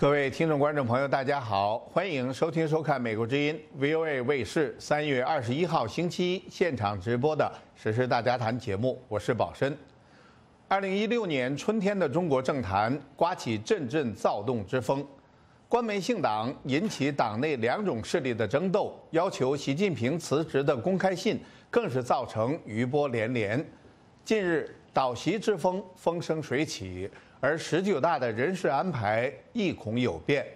各位听众、观众朋友，大家好，欢迎收听、收看《美国之音》VOA 卫视三月二十一号星期一现场直播的《时事大家谈》节目，我是宝申。二零一六年春天的中国政坛刮起阵阵躁动之风，官媒姓党引起党内两种势力的争斗，要求习近平辞职的公开信更是造成余波连连。近日，倒习之风风生水起。而十九大的人事安排亦恐有变。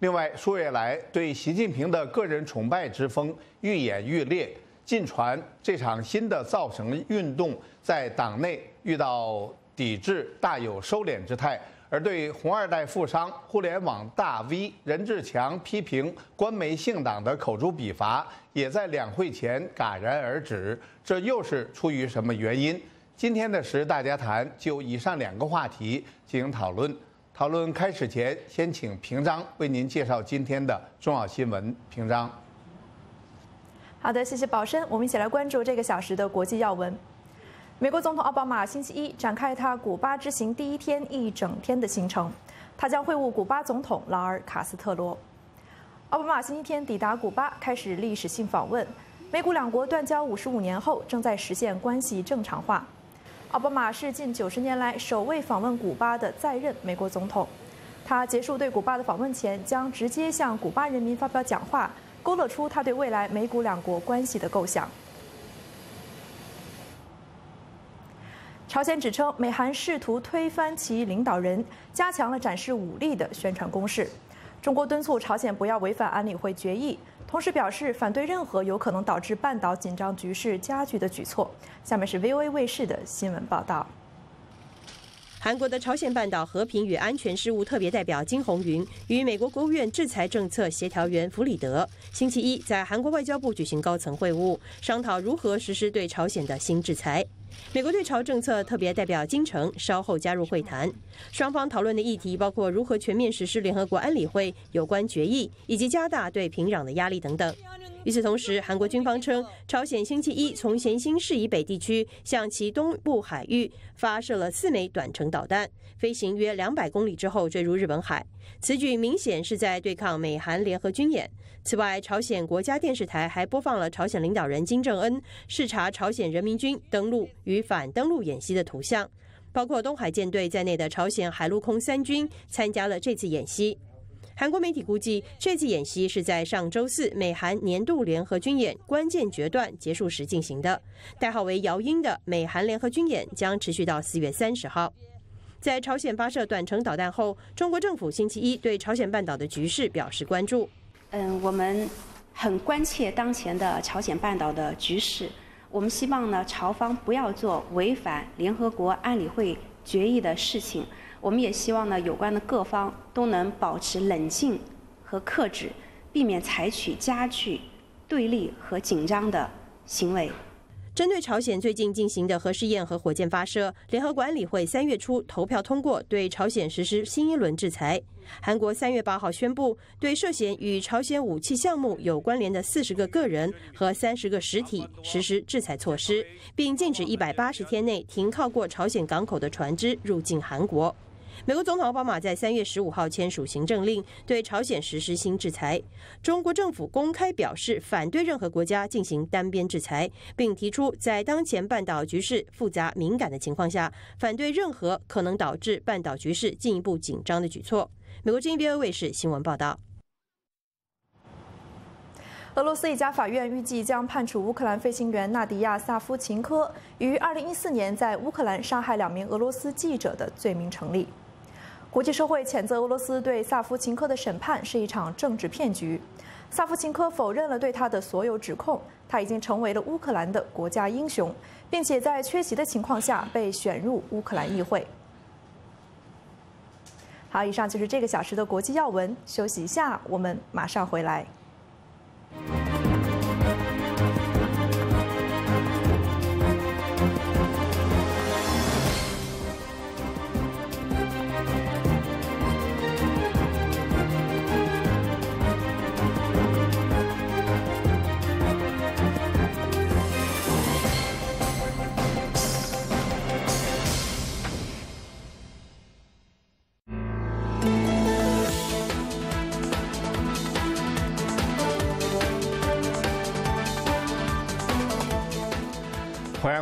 另外，数月来对习近平的个人崇拜之风愈演愈烈，近传这场新的造神运动在党内遇到抵制，大有收敛之态。而对红二代富商、互联网大 V 任志强批评官媒姓党的口诛笔伐，也在两会前戛然而止。这又是出于什么原因？今天的时大家谈就以上两个话题进行讨论。讨论开始前，先请平章为您介绍今天的重要新闻。平章，好的，谢谢宝生。我们一起来关注这个小时的国际要闻。美国总统奥巴马星期一展开他古巴之行第一天一整天的行程，他将会晤古巴总统劳尔·卡斯特罗。奥巴马星期天抵达古巴，开始历史性访问。美古两国断交五十五年后，正在实现关系正常化。奥巴马是近九十年来首位访问古巴的在任美国总统。他结束对古巴的访问前，将直接向古巴人民发表讲话，勾勒出他对未来美古两国关系的构想。朝鲜指称美韩试图推翻其领导人，加强了展示武力的宣传攻势。中国敦促朝鲜不要违反安理会决议。同时表示反对任何有可能导致半岛紧张局势加剧的举措。下面是 VOA 卫视的新闻报道。韩国的朝鲜半岛和平与安全事务特别代表金红云与美国国务院制裁政策协调员弗里德星期一在韩国外交部举行高层会晤，商讨如何实施对朝鲜的新制裁。美国对朝政策特别代表金城稍后加入会谈，双方讨论的议题包括如何全面实施联合国安理会有关决议，以及加大对平壤的压力等等。与此同时，韩国军方称，朝鲜星期一从咸兴市以北地区向其东部海域发射了四枚短程导弹，飞行约两百公里之后坠入日本海。此举明显是在对抗美韩联合军演。此外，朝鲜国家电视台还播放了朝鲜领导人金正恩视察朝鲜人民军登陆与反登陆演习的图像，包括东海舰队在内的朝鲜海陆空三军参加了这次演习。韩国媒体估计，这次演习是在上周四美韩年度联合军演关键决断结束时进行的。代号为“姚鹰”的美韩联合军演将持续到四月三十号。在朝鲜发射短程导弹后，中国政府星期一对朝鲜半岛的局势表示关注。嗯，我们很关切当前的朝鲜半岛的局势。我们希望呢，朝方不要做违反联合国安理会决议的事情。我们也希望呢，有关的各方都能保持冷静和克制，避免采取加剧对立和紧张的行为。针对朝鲜最近进行的核试验和火箭发射，联合国安理会三月初投票通过对朝鲜实施新一轮制裁。韩国三月八号宣布，对涉嫌与朝鲜武器项目有关联的四十个个人和三十个实体实施制裁措施，并禁止一百八十天内停靠过朝鲜港口的船只入境韩国。美国总统奥巴马在三月十五号签署行政令，对朝鲜实施新制裁。中国政府公开表示反对任何国家进行单边制裁，并提出在当前半岛局势复杂敏感的情况下，反对任何可能导致半岛局势进一步紧张的举措。美国之音 BO 卫视新闻报道。俄罗斯一家法院预计将判处乌克兰飞行员纳迪亚·萨夫琴科于二零一四年在乌克兰杀害两名俄罗斯记者的罪名成立。国际社会谴责俄罗斯对萨夫琴科的审判是一场政治骗局。萨夫琴科否认了对他的所有指控，他已经成为了乌克兰的国家英雄，并且在缺席的情况下被选入乌克兰议会。好，以上就是这个小时的国际要闻。休息一下，我们马上回来。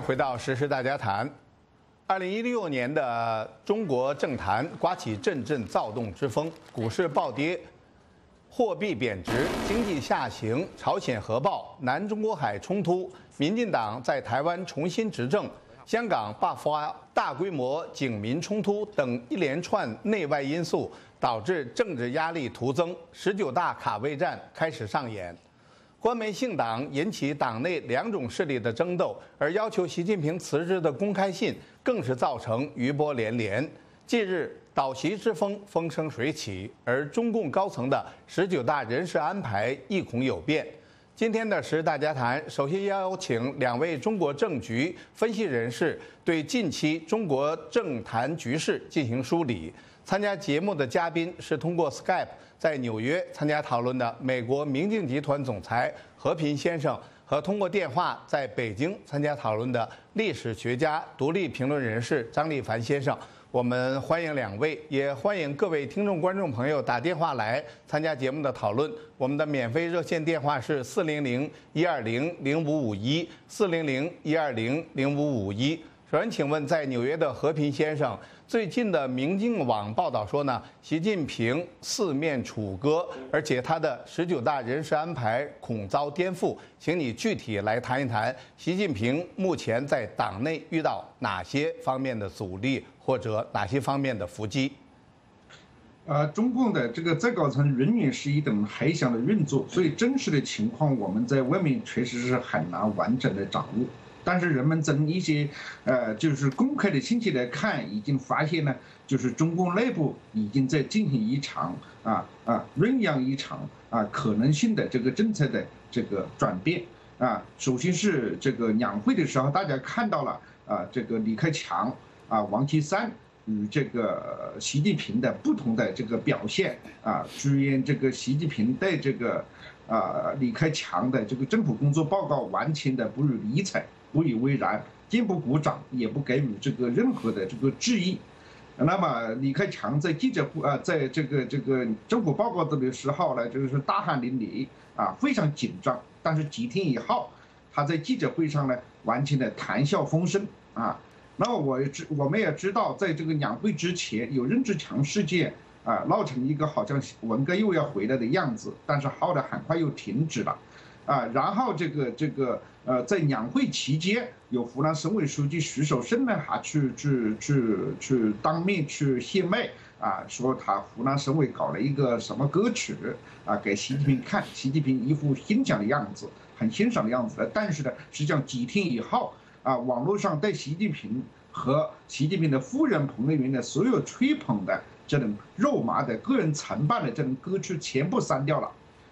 回到时事大家谈。二零一六年的中国政坛刮起阵阵躁动之风，股市暴跌，货币贬值，经济下行，朝鲜核爆，南中国海冲突，民进党在台湾重新执政，香港爆发大规模警民冲突等一连串内外因素，导致政治压力徒增，十九大卡位战开始上演。关门信党引起党内两种势力的争斗，而要求习近平辞职的公开信更是造成余波连连。近日，倒习之风风生水起，而中共高层的十九大人事安排亦恐有变。今天的十大家谈，首先邀请两位中国政局分析人士对近期中国政坛局势进行梳理。参加节目的嘉宾是通过 Skype 在纽约参加讨论的美国明镜集团总裁和平先生，和通过电话在北京参加讨论的历史学家、独立评论人士张立凡先生。我们欢迎两位，也欢迎各位听众、观众朋友打电话来参加节目的讨论。我们的免费热线电话是四零零一二零零五五一四零零一二零零五五一。首先，请问在纽约的和平先生。最近的明镜网报道说呢，习近平四面楚歌，而且他的十九大人事安排恐遭颠覆，请你具体来谈一谈，习近平目前在党内遇到哪些方面的阻力，或者哪些方面的伏击？呃，中共的这个最高层永远是一等海想的运作，所以真实的情况我们在外面确实是很难完整的掌握。但是人们从一些，呃，就是公开的信息来看，已经发现呢，就是中共内部已经在进行一场啊啊酝酿一场啊可能性的这个政策的这个转变啊。首先是这个两会的时候，大家看到了啊，这个李克强啊、王岐山与这个习近平的不同的这个表现啊，居然这个习近平对这个啊李克强的这个政府工作报告完全的不予理睬。不以为然，既不鼓掌，也不给予这个任何的这个质疑。那么李克强在记者会啊，在这个这个政府报告的时候呢，就是大汗淋漓啊，非常紧张。但是几天以后，他在记者会上呢，完全的谈笑风生啊。那么我知我们也知道，在这个两会之前有任志强事件啊，闹成一个好像文革又要回来的样子，但是后来很快又停止了。啊，然后这个这个呃，在两会期间，有湖南省委书记徐守胜呢，还去去去去当面去献媚啊，说他湖南省委搞了一个什么歌曲啊，给习近平看，习近平一副欣赏的样子，很欣赏的样子的。但是呢，实际上几天以后啊，网络上对习近平和习近平的夫人彭丽媛的所有吹捧的这种肉麻的个人承办的这种歌曲全部删掉了。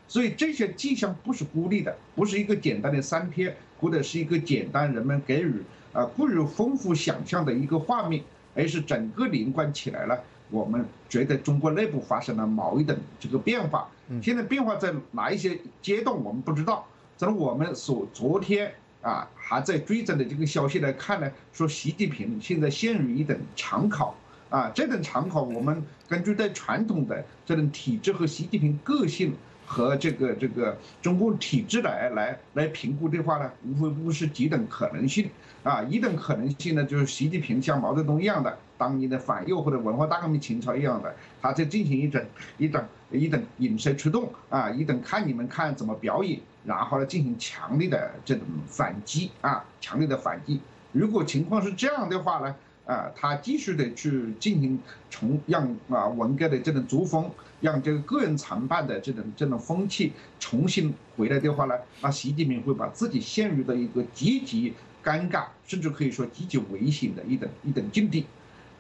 所以这些迹象不是孤立的，不是一个简单的三天，或者是一个简单人们给予啊过于丰富想象的一个画面，而是整个连贯起来了。我们觉得中国内部发生了某一等这个变化，现在变化在哪一些阶段我们不知道。从我们所昨天啊还在追踪的这个消息来看呢，说习近平现在陷入一等常考啊，这种常考我们根据对传统的这种体制和习近平个性。和这个这个中共体制来来来评估的话呢，无非不是几等可能性啊，一等可能性呢，就是习近平像毛泽东一样的，当年的反右或者文化大革命前朝一样的，他在进行一种一等一等引蛇出洞啊，一等看你们看怎么表演，然后呢进行强烈的这种反击啊，强烈的反击。如果情况是这样的话呢？啊，他继续的去进行重让啊文革的这种作风，让这个个人承办的这种这种风气重新回来的话呢，那习近平会把自己陷入到一个极其尴尬，甚至可以说极其危险的一等一等境地。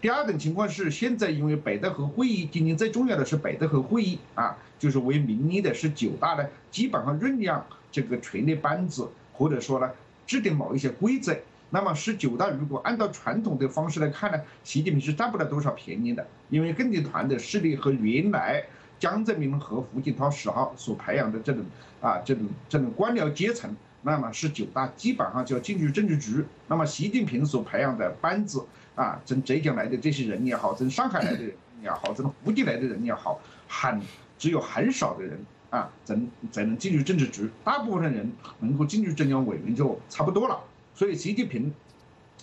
第二种情况是，现在因为北戴河会议，今年最重要的是北戴河会议啊，就是为明年的是九大呢，基本上酝酿这个权力班子，或者说呢制定某一些规则。那么十九大如果按照传统的方式来看呢，习近平是占不了多少便宜的，因为更集团的势力和原来江泽民和胡锦涛时候所培养的这种啊这种这种官僚阶层，那么十九大基本上就要进入政治局。那么习近平所培养的班子啊，从浙江来的这些人也好，从上海来的人也好，从福建来的人也好，很只有很少的人啊，才才能进入政治局，大部分人能够进入中央委员就差不多了。所以，习近平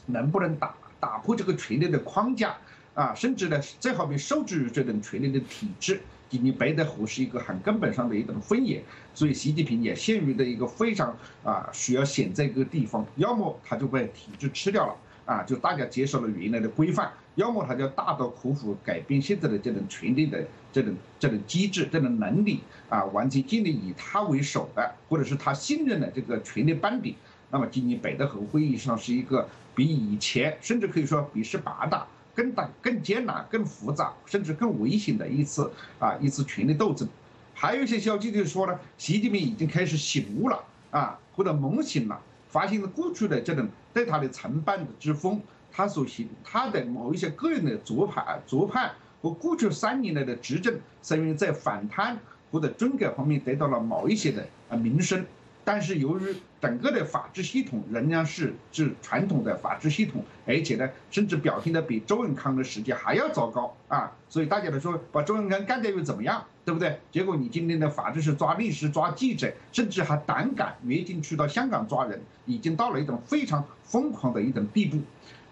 能不能打打破这个权力的框架啊？甚至呢，最好比受制于这种权力的体制，进行北戴河是一个很根本上的一种分野。所以习近平也陷入的一个非常啊需要选择一个地方，要么他就被体制吃掉了啊，就大家接受了原来的规范；要么他就大刀阔斧改变现在的这种权力的这种这种机制、这种能力啊，完全建立以他为首的，或者是他信任的这个权力班底。那么，今年北戴河会议上是一个比以前，甚至可以说比十八大更大、更艰难、更复杂，甚至更危险的一次啊一次权力斗争。还有一些消息就是说呢，习近平已经开始醒悟了啊，或者梦醒了，发现了过去的这种对他的承办之风，他所行他的某一些个人的做派做派和过去三年来的执政，是因为在反贪或者政改方面得到了某一些的啊名声。但是由于整个的法治系统仍然是是传统的法治系统，而且呢，甚至表现的比周永康的时期还要糟糕啊！所以大家都说把周永康干掉又怎么样，对不对？结果你今天的法治是抓律师、抓记者，甚至还胆敢越境去到香港抓人，已经到了一种非常疯狂的一种地步。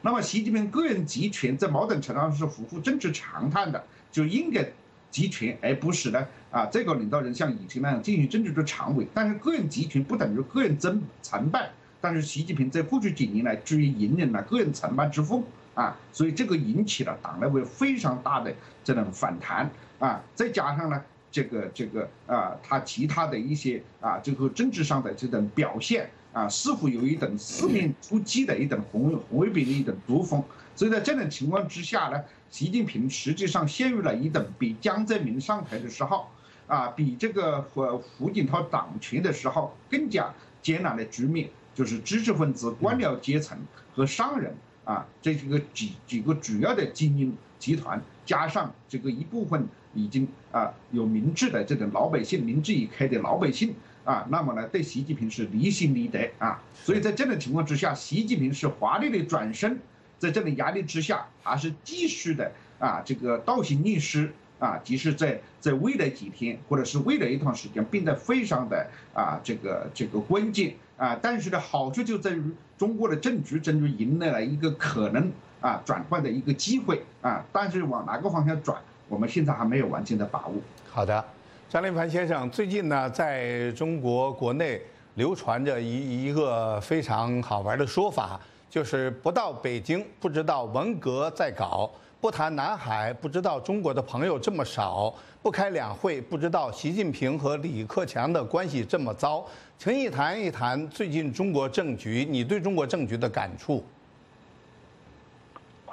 那么习近平个人集权在某种程度上是符合政治常态的，就应该。集权，而不是呢啊，这个领导人像以前那样进行政治的常委。但是个人集权不等于个人争成败。但是习近平在过去几年来，至于引领了个人成败之风啊，所以这个引起了党内外非常大的这种反弹啊。再加上呢，这个这个啊，他其他的一些啊，这个政治上的这种表现啊，似乎有一种四面出击的一种红红卫兵的一种作风。所以在这种情况之下呢。习近平实际上陷入了一等比江泽民上台的时候，啊，比这个胡胡锦涛掌权的时候更加艰难的局面，就是知识分子、官僚阶层和商人啊，这几个几几个主要的精英集团，加上这个一部分已经啊有明智的这种老百姓，明智已开的老百姓啊，那么呢，对习近平是离心离德啊，所以在这种情况之下，习近平是华丽的转身。在这种压力之下，还是继续的啊，这个倒行逆施啊，即使在在未来几天，或者是未来一段时间，变得非常的啊，这个这个关键啊。但是呢，好处就在于中国的政局终于迎来了一个可能啊转换的一个机会啊。但是往哪个方向转，我们现在还没有完全的把握。好的，张林凡先生，最近呢，在中国国内流传着一一个非常好玩的说法。就是不到北京不知道文革在搞，不谈南海不知道中国的朋友这么少，不开两会不知道习近平和李克强的关系这么糟。请你谈一谈最近中国政局，你对中国政局的感触？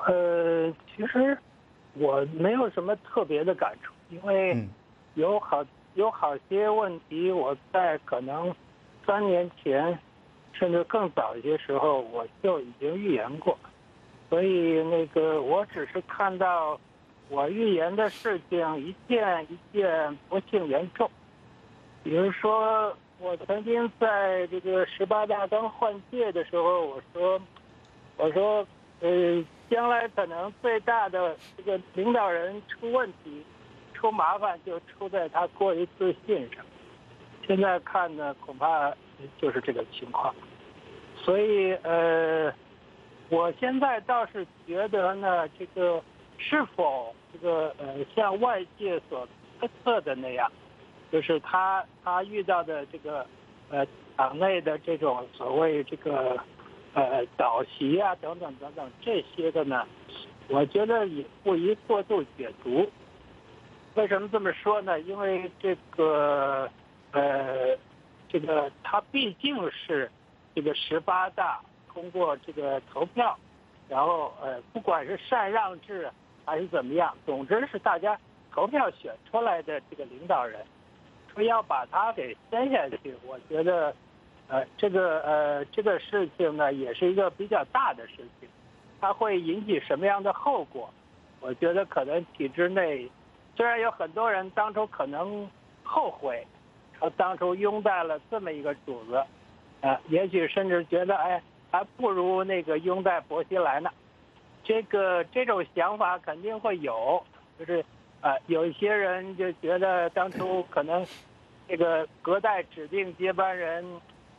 呃，其实我没有什么特别的感触，因为有好有好些问题，我在可能三年前。甚至更早一些时候，我就已经预言过，所以那个我只是看到我预言的事情一件一件不幸严重。比如说，我曾经在这个十八大刚换届的时候，我说，我说，呃，将来可能最大的这个领导人出问题、出麻烦，就出在他过于自信上。现在看呢，恐怕。就是这个情况，所以呃，我现在倒是觉得呢，这个是否这个呃像外界所猜测的那样，就是他他遇到的这个呃党内的这种所谓这个呃倒席啊等等等等这些的呢，我觉得也不宜过度解读。为什么这么说呢？因为这个呃。这个他毕竟是这个十八大通过这个投票，然后呃，不管是禅让制还是怎么样，总之是大家投票选出来的这个领导人，说要把他给掀下去，我觉得呃，这个呃这个事情呢，也是一个比较大的事情，它会引起什么样的后果？我觉得可能体制内虽然有很多人当初可能后悔。他当初拥戴了这么一个主子，啊，也许甚至觉得，哎，还不如那个拥戴薄熙来呢。这个这种想法肯定会有，就是，啊，有一些人就觉得当初可能，这个隔代指定接班人，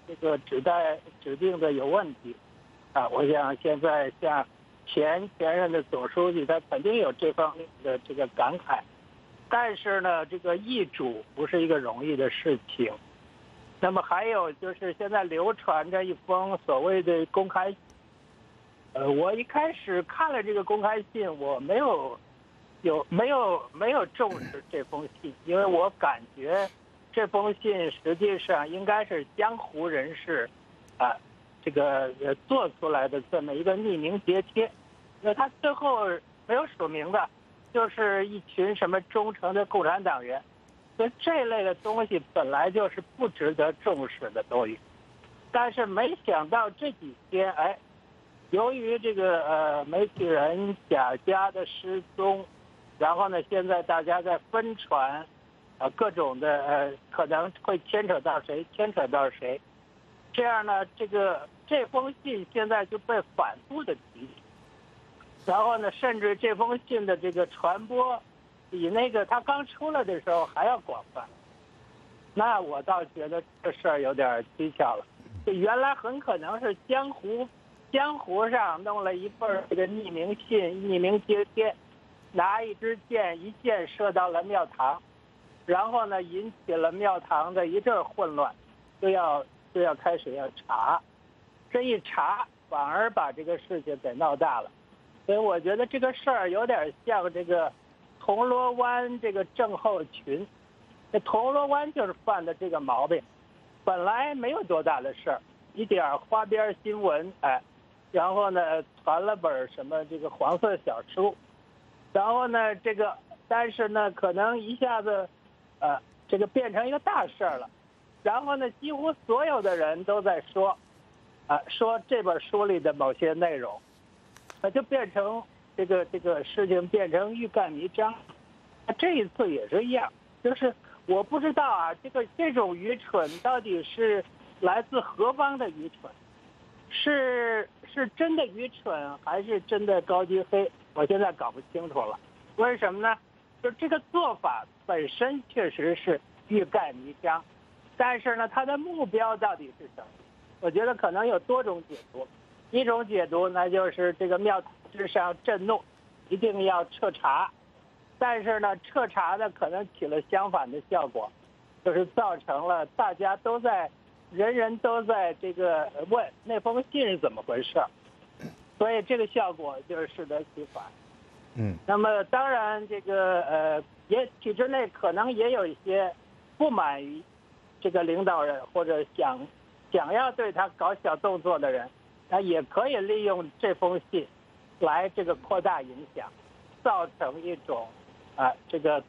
这个指代指定的有问题。啊，我想现在像前前任的总书记，他肯定有这方面的这个感慨。但是呢，这个易主不是一个容易的事情。那么还有就是现在流传着一封所谓的公开，呃，我一开始看了这个公开信，我没有有没有没有重视这封信，因为我感觉这封信实际上应该是江湖人士啊这个做出来的这么一个匿名截贴，那他最后没有署名的。就是一群什么忠诚的共产党员，所以这类的东西本来就是不值得重视的东西，但是没想到这几天，哎，由于这个呃媒体人贾家的失踪，然后呢，现在大家在分传，呃各种的呃可能会牵扯到谁，牵扯到谁，这样呢，这个这封信现在就被反复的提起。然后呢，甚至这封信的这个传播，比那个他刚出来的时候还要广泛。那我倒觉得这事儿有点蹊跷了。这原来很可能是江湖，江湖上弄了一份这个匿名信、匿名贴贴，拿一支箭，一箭射到了庙堂，然后呢，引起了庙堂的一阵混乱，就要就要开始要查，这一查反而把这个事情给闹大了。所以我觉得这个事儿有点像这个铜锣湾这个症候群，这铜锣湾就是犯的这个毛病，本来没有多大的事儿，一点花边新闻，哎，然后呢传了本什么这个黄色小书，然后呢这个，但是呢可能一下子，呃，这个变成一个大事儿了，然后呢几乎所有的人都在说，啊，说这本书里的某些内容。那就变成这个这个事情变成欲盖弥彰，那这一次也是一样，就是我不知道啊，这个这种愚蠢到底是来自何方的愚蠢，是是真的愚蠢还是真的高级黑？我现在搞不清楚了。为什么呢？就这个做法本身确实是欲盖弥彰，但是呢，它的目标到底是什么？我觉得可能有多种解读。一种解读，呢就是这个庙之上震怒，一定要彻查，但是呢，彻查呢可能起了相反的效果，就是造成了大家都在，人人都在这个问那封信是怎么回事，所以这个效果就是适得其反。嗯。那么当然，这个呃，也体制内可能也有一些不满于这个领导人或者想想要对他搞小动作的人。那也可以利用这封信，来这个扩大影响，造成一种啊这个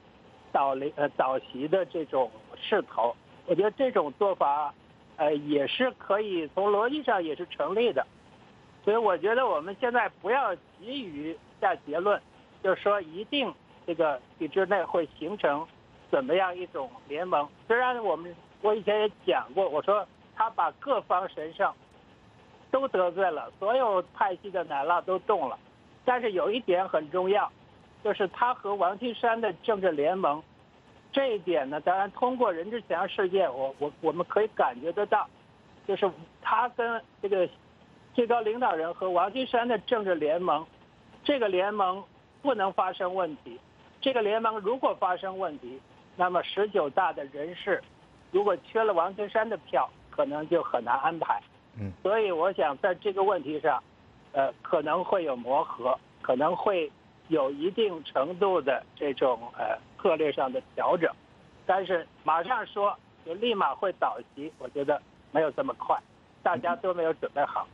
导离呃导袭的这种势头。我觉得这种做法，呃也是可以从逻辑上也是成立的。所以我觉得我们现在不要急于下结论，就是说一定这个体制内会形成怎么样一种联盟。虽然我们我以前也讲过，我说他把各方神圣。都得罪了，所有派系的奶酪都动了，但是有一点很重要，就是他和王岐山的政治联盟，这一点呢，当然通过任志强事件，我我我们可以感觉得到，就是他跟这个最高领导人和王岐山的政治联盟，这个联盟不能发生问题，这个联盟如果发生问题，那么十九大的人事，如果缺了王岐山的票，可能就很难安排。嗯，所以我想在这个问题上，呃，可能会有磨合，可能会有一定程度的这种呃策略上的调整，但是马上说就立马会倒席，我觉得没有这么快，大家都没有准备好。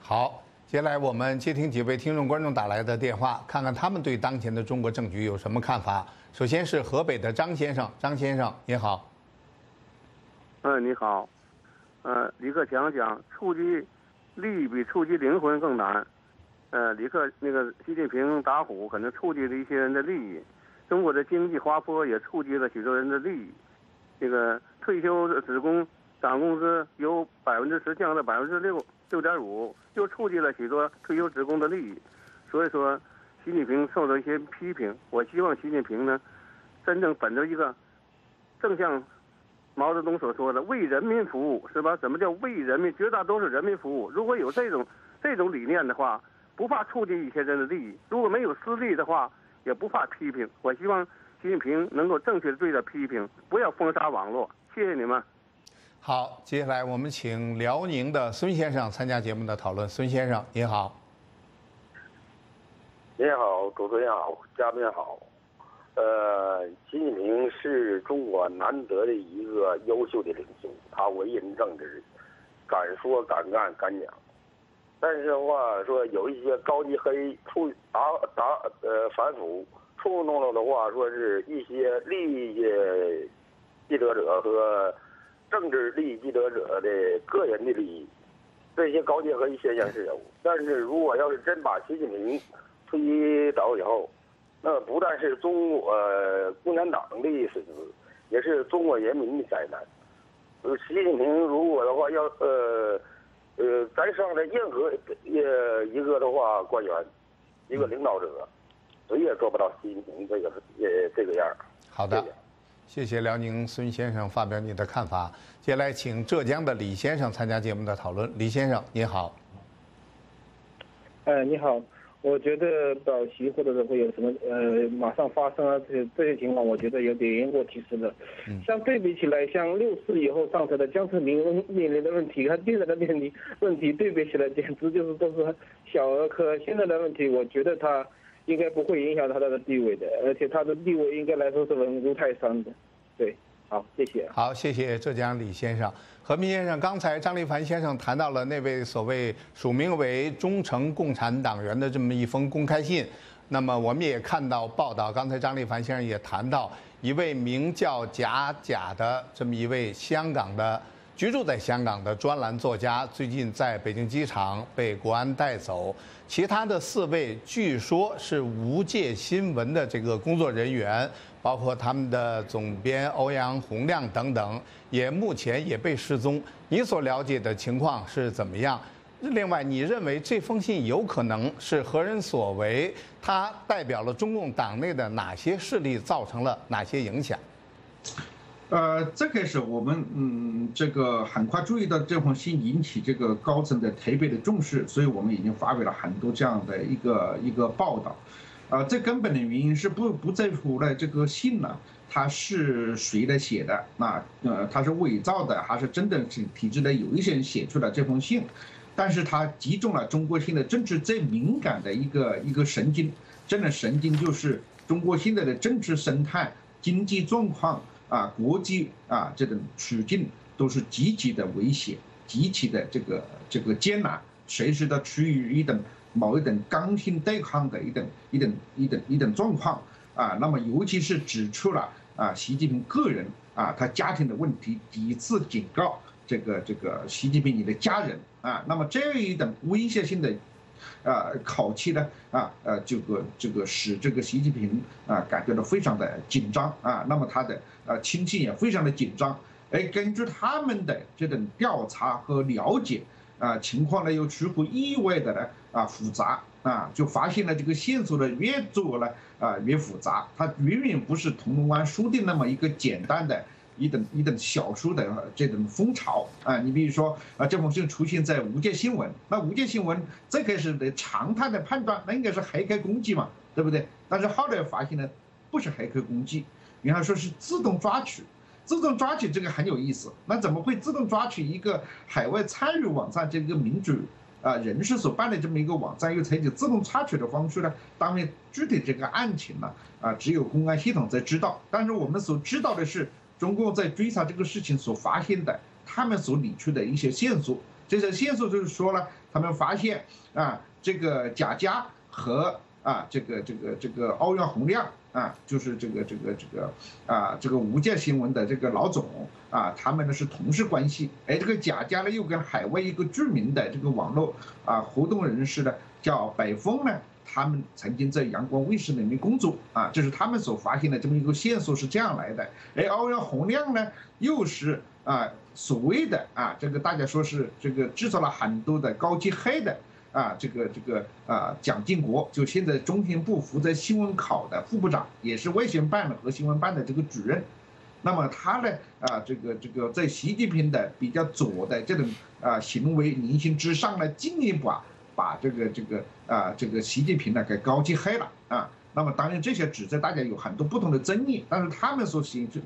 好，接下来我们接听几位听众观众打来的电话，看看他们对当前的中国政局有什么看法。首先是河北的张先生，张先生您好。嗯，你好。呃，李克强讲触及利益比触及灵魂更难。呃，李克那个习近平打虎可能触及了一些人的利益，中国的经济滑坡也触及了许多人的利益。这个退休职工涨工资由百分之十降到百分之六六点五，又触及了许多退休职工的利益。所以说，习近平受到一些批评。我希望习近平呢，真正本着一个正向。毛泽东所说的“为人民服务”是吧？什么叫为人民？绝大多数人民服务。如果有这种这种理念的话，不怕触及一些人的利益。如果没有私利的话，也不怕批评。我希望习近平能够正确的对待批评，不要封杀网络。谢谢你们。好，接下来我们请辽宁的孙先生参加节目的讨论。孙先生，您好。您好，主持人好，嘉宾好。呃，习近平是中国难得的一个优秀的领袖，他为人正直，敢说敢干敢讲。但是的话说，有一些高级黑触打打呃反腐触弄了的话，说是一些利益既得者和政治利益既得者的个人的利益，这些高级黑现象是有。但是如果要是真把习近平推倒以后，那不但是中国共产党的损失，也是中国人民的灾难。呃，习近平如果的话要呃呃咱上的任何呃一个的话官员，一个领导者，谁也做不到习近平这个呃这个样好的，谢谢辽宁孙先生发表你的看法。接下来请浙江的李先生参加节目的讨论。李先生，你好。哎，你好。我觉得早期或者是会有什么呃马上发生啊这些这些情况，我觉得有点言过其实的。像对比起来，像六四以后上台的江泽民面临的问题，和现在的面临问题对比起来，简直就是都是小儿科。现在的问题，我觉得他应该不会影响他的地位的，而且他的地位应该来说是稳如泰山的。对，好，谢谢。好，谢谢浙江李先生。何明先生，刚才张立凡先生谈到了那位所谓署名为忠诚共产党员的这么一封公开信，那么我们也看到报道，刚才张立凡先生也谈到一位名叫贾贾的这么一位香港的居住在香港的专栏作家，最近在北京机场被国安带走，其他的四位据说是无界新闻的这个工作人员。包括他们的总编欧阳洪亮等等，也目前也被失踪。你所了解的情况是怎么样？另外，你认为这封信有可能是何人所为？它代表了中共党内的哪些势力，造成了哪些影响？呃，这个是我们嗯，这个很快注意到这封信引起这个高层的特别的重视，所以我们已经发表了很多这样的一个一个报道。啊，最根本的原因是不不在乎呢这个信呢，它是谁来写的？那呃，它是伪造的还是真的是体制内有一些人写出了这封信？但是它击中了中国现在政治最敏感的一个一个神经，真的神经就是中国现在的政治生态、经济状况啊、国际啊这种处境都是极其的危险、极其的这个这个艰难，随时都处于一种。某一种刚性对抗的一种一种一种一种状况啊，那么尤其是指出了啊，习近平个人啊，他家庭的问题，几次警告这个这个习近平你的家人啊，那么这一种威胁性的啊口气呢啊呃这个这个使这个习近平啊感觉到非常的紧张啊，那么他的呃亲戚也非常的紧张，哎，根据他们的这种调查和了解。啊，情况呢又出乎意外的呢啊复杂啊，就发现了这个线索呢越做呢啊越复杂，它远远不是铜锣湾书店那么一个简单的一等一等小说的这种风潮啊。你比如说啊，这封信出现在无界新闻，那无界新闻最开始的常态的判断，那应该是黑客攻击嘛，对不对？但是后来发现呢，不是黑客攻击，原来说是自动抓取。自动抓取这个很有意思，那怎么会自动抓取一个海外参与网站这个民主啊人事所办的这么一个网站，又采取自动抓取的方式呢？当然，具体这个案情呢，啊，只有公安系统在知道。但是我们所知道的是，中共在追查这个事情所发现的，他们所理出的一些线索。这些线索就是说呢，他们发现啊，这个贾家和啊，这个这个这个欧阳洪亮。啊，就是这个这个这个啊，这个无界新闻的这个老总啊，他们呢是同事关系。哎，这个贾家呢又跟海外一个著名的这个网络啊活动人士呢叫百峰呢，他们曾经在阳光卫视里面工作啊，就是他们所发现的这么一个线索是这样来的。哎，欧阳洪亮呢又是啊所谓的啊这个大家说是这个制造了很多的高级黑的。啊，这个这个啊，蒋经国就现在中宣部负责新闻考的副部长，也是外宣办的和新闻办的这个主任。那么他呢，啊，这个这个在习近平的比较左的这种啊行为言行之上呢，进一步啊把这个这个啊这个习近平呢给高级黑了啊。那么当然这些指责大家有很多不同的争议，但是他们所显出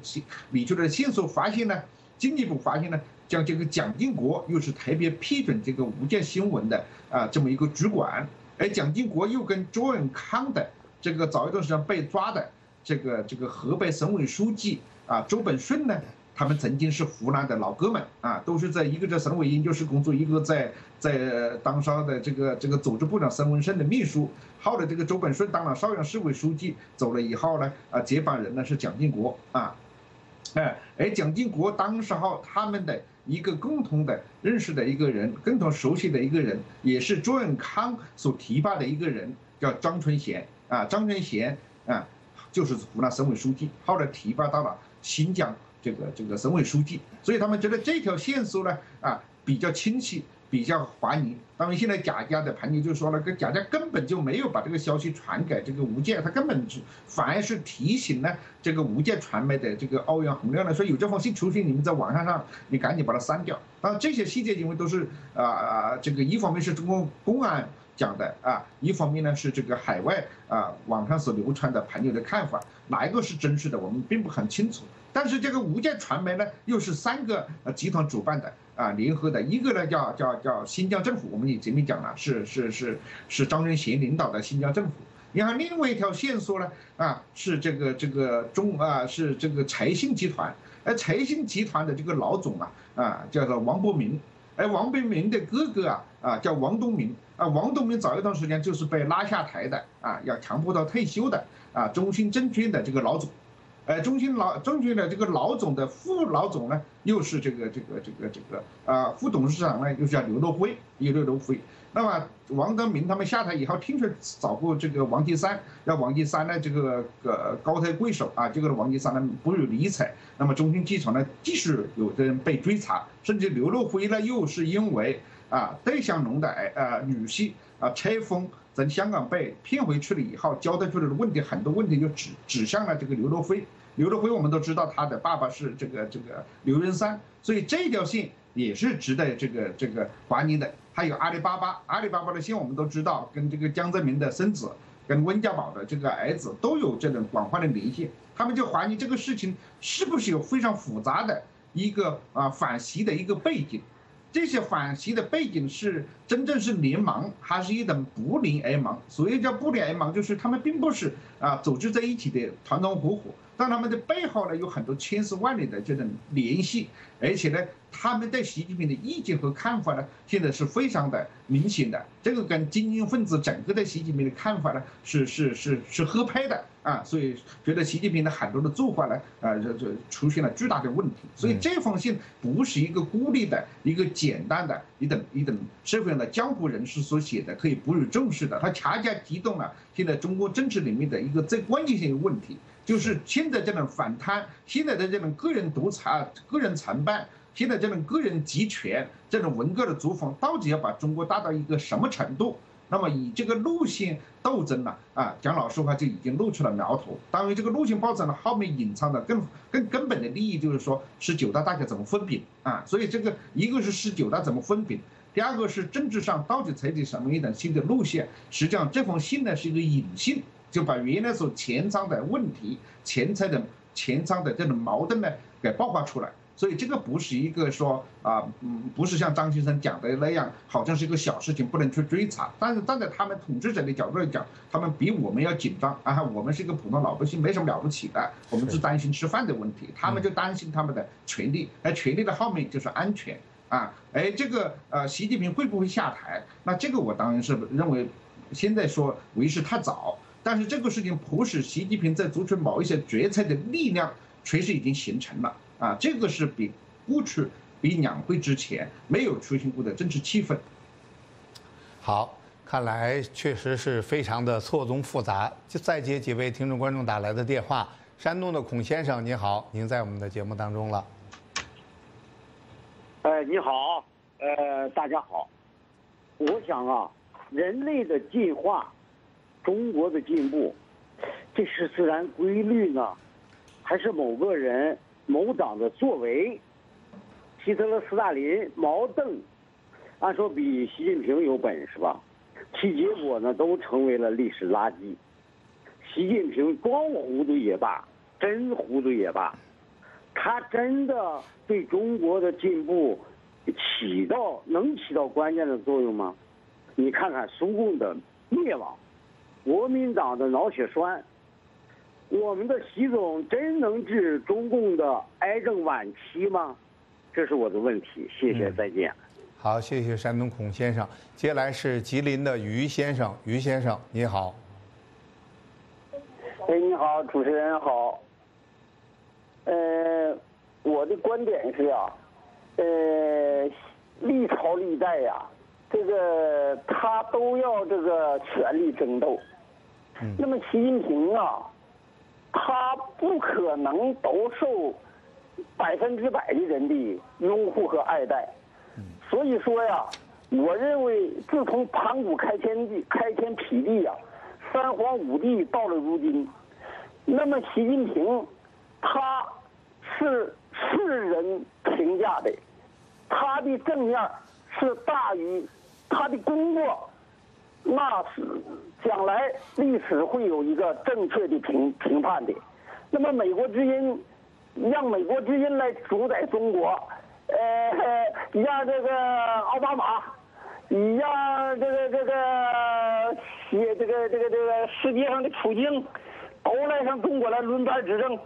理出的线索发现呢，进一步发现呢，将这个蒋经国又是特别批准这个无界新闻的啊这么一个主管，而蒋经国又跟周永康的这个早一段时间被抓的这个这个河北省委书记啊周本顺呢。他们曾经是湖南的老哥们啊，都是在一个在省委研究室工作，一个在在当上的这个这个组织部长孙文胜的秘书。后来这个周本顺当了邵阳市委书记，走了以后呢，啊，接班人呢是蒋经国啊，哎，而蒋经国当时候他们的一个共同的认识的一个人，共同熟悉的一个人，也是周永康所提拔的一个人，叫张春贤啊，张春贤啊，就是湖南省委书记，后来提拔到了新疆。这个这个省委书记，所以他们觉得这条线索呢啊比较清晰，比较怀疑。当然，现在贾家的朋友就说了，跟贾家根本就没有把这个消息传给这个吴建，他根本是反而是提醒了这个吴建传媒的这个欧阳洪亮呢，说有这封信出现，你们在网上上你赶紧把它删掉。当然，这些细节因为都是啊啊，这个一方面是中国公安讲的啊，一方面呢是这个海外啊网上所流传的朋友的看法，哪一个是真实的，我们并不很清楚。但是这个无界传媒呢，又是三个集团主办的啊，联合的，一个呢叫叫叫新疆政府，我们也前面讲了，是是是是张春贤领导的新疆政府。然后另外一条线索呢，啊是这个这个中啊是这个财信集团，而财信集团的这个老总啊啊叫做王伯明，而王伯明的哥哥啊啊叫王东明啊，王东明早一段时间就是被拉下台的啊，要强迫到退休的啊，中信证券的这个老总。呃，中兴老中兴的这个老总的副老总呢，又是这个这个这个这个啊，副董事长呢，又叫刘乐辉，刘乐辉。那么王德明他们下台以后，听说找过这个王岐山，让王岐山呢这个呃高抬贵手啊，结果王岐山呢不予理睬。那么中兴集团呢，继续有的人被追查，甚至刘乐辉呢，又是因为啊邓小龙的呃女婿啊拆封。在香港被骗回去了以后，交代出来的问题很多问题就指指向了这个刘乐辉。刘乐辉我们都知道他的爸爸是这个这个刘仁山，所以这条线也是值得这个这个怀疑的。还有阿里巴巴，阿里巴巴的线我们都知道，跟这个江泽民的孙子，跟温家宝的这个儿子都有这种广泛的联系。他们就怀疑这个事情是不是有非常复杂的一个啊反袭的一个背景。这些反袭的背景是真正是联盟，还是一种不联而盟？所谓叫不联而盟，就是他们并不是啊组织在一起的团团伙伙。但他们的背后呢，有很多千丝万缕的这种联系，而且呢，他们对习近平的意见和看法呢，现在是非常的明显的。这个跟精英分子整个对习近平的看法呢，是是是是合拍的啊。所以觉得习近平的很多的做法呢，啊，这这出现了巨大的问题。所以这封信不是一个孤立的一个简单的一等一等社会上的江湖人士所写的，可以不予重视的。他恰恰激动了现在中国政治里面的一个最关键性的问题。就是现在这种反贪，现在的这种个人独裁、个人承办，现在这种个人集权、这种文革的作风，到底要把中国带到一个什么程度？那么以这个路线斗争呢？啊，讲老实话，就已经露出了苗头。当然，这个路线暴争呢，后面隐藏的更更根本的利益，就是说十九大大家怎么分饼啊？所以这个一个是十九大怎么分饼，第二个是政治上到底采取什么一种新的路线？实际上，这封信呢是一个隐信。就把原来所潜藏的问题、潜在的、潜藏的这种矛盾呢，给爆发出来。所以这个不是一个说啊，嗯，不是像张先生讲的那样，好像是一个小事情，不能去追查。但是站在他们统治者的角度来讲，他们比我们要紧张啊。我们是一个普通老百姓，没什么了不起的，我们是担心吃饭的问题，他们就担心他们的权利，而权利的后面就是安全啊。哎，这个呃，习近平会不会下台？那这个我当然是认为，现在说为时太早。但是这个事情迫使习近平在做出某一些决策的力量，确实已经形成了啊！这个是比过去、比两会之前没有出现过的政治气氛。好，看来确实是非常的错综复杂。就再接几位听众观众打来的电话。山东的孔先生，您好，您在我们的节目当中了。哎，你好，呃，大家好。我想啊，人类的进化。中国的进步，这是自然规律呢，还是某个人、某党的作为？希特勒、斯大林、毛邓，按说比习近平有本事吧？其结果呢都成为了历史垃圾。习近平装糊涂也罢，真糊涂也罢，他真的对中国的进步起到能起到关键的作用吗？你看看苏共的灭亡，国民党的脑血栓，我们的习总真能治中共的癌症晚期吗？这是我的问题。谢谢，再见。好，谢谢山东孔先生。接下来是吉林的于先生，于先生你好。哎，你好，主持人好。呃，我的观点是啊，呃，历朝历代呀，这个他都要这个权力争斗。嗯。那么习近平啊，他不可能都受百分之百的人的拥护和爱戴。嗯。所以说呀，我认为自从盘古开天地、开天辟地呀，三皇五帝到了如今。那么，习近平，他是世人评价的，他的正面是大于他的工作，那是将来历史会有一个正确的评评判的。那么，美国之音让美国之音来主宰中国，呃，让这个奥巴马，让这个这个写这个这个这个世界上的普京。都来上中国来轮班执政，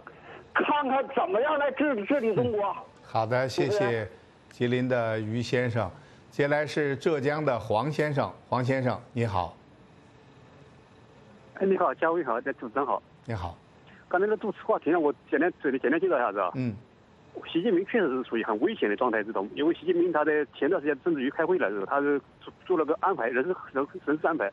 看看怎么样来治治理中国。好的，谢谢吉林的于先生。接下来是浙江的黄先生，黄先生你好。哎，你好，嘉伟好，主持人好。你好。刚才那主持话题，我简单这里简单介绍一下子啊。嗯。习近平确实是处于很危险的状态之中，因为习近平他在前段时间政治局开会的时候，他是做做了个安排，人事人人事安排。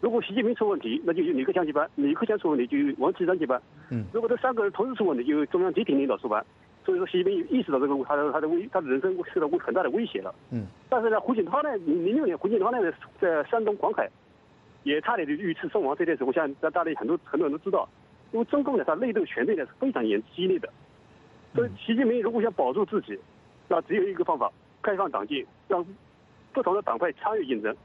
如果习近平出问题，那就由李克强接班；李克强出问题，就由王岐山接班。嗯。如果这三个人同时出问题，就由中央集体领导出班。所以说，习近平意识到这个他的他的危他的人生受到很大的威胁了。嗯。但是呢，胡锦涛呢，零六年胡锦涛呢在山东广海，也差点就遇刺身亡。这件事，我想在大陆很多很多人都知道。因为中共呢，它内斗权力呢是非常严激烈的。所以，习近平如果想保住自己，那只有一个方法：开放党禁，让不同的党派参与竞争。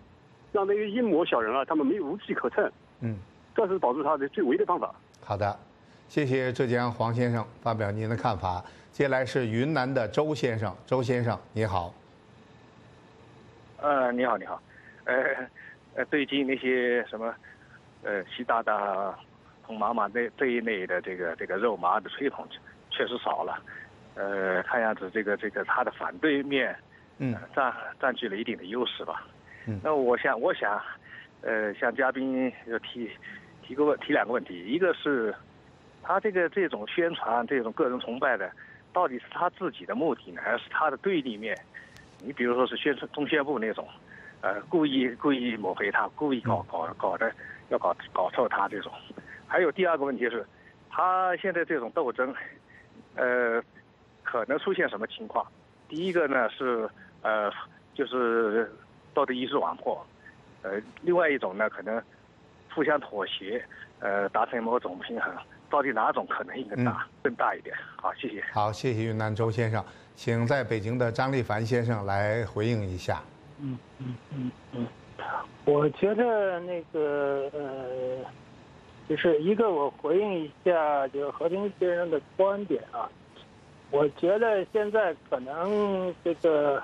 让那些阴谋小人啊，他们没有武器可乘。嗯，这是保住他的最唯一的方法。好的，谢谢浙江黄先生发表您的看法。接下来是云南的周先生，周先生你好。呃，你好，你好。呃，呃，最近那些什么，呃，习大大、彭妈妈那这一类的这个这个肉麻的吹捧确实少了。呃，看样子这个这个他的反对面，嗯，占占据了一定的优势吧。嗯那我想，我想，呃，向嘉宾要提提个问，提两个问题。一个是，他这个这种宣传、这种个人崇拜的，到底是他自己的目的呢，还是他的对立面？你比如说是宣传中宣部那种，呃，故意故意抹黑他，故意搞搞搞的，要搞搞臭他这种。还有第二个问题是，他现在这种斗争，呃，可能出现什么情况？第一个呢是，呃，就是。道德一致网破，呃，另外一种呢，可能互相妥协，呃，达成某种平衡，到底哪种可能性更大？更大一点？好，谢谢。好，谢谢云南周先生，请在北京的张立凡先生来回应一下。嗯嗯嗯嗯，我觉得那个呃，就是一个我回应一下，就是和平先生的观点啊，我觉得现在可能这个。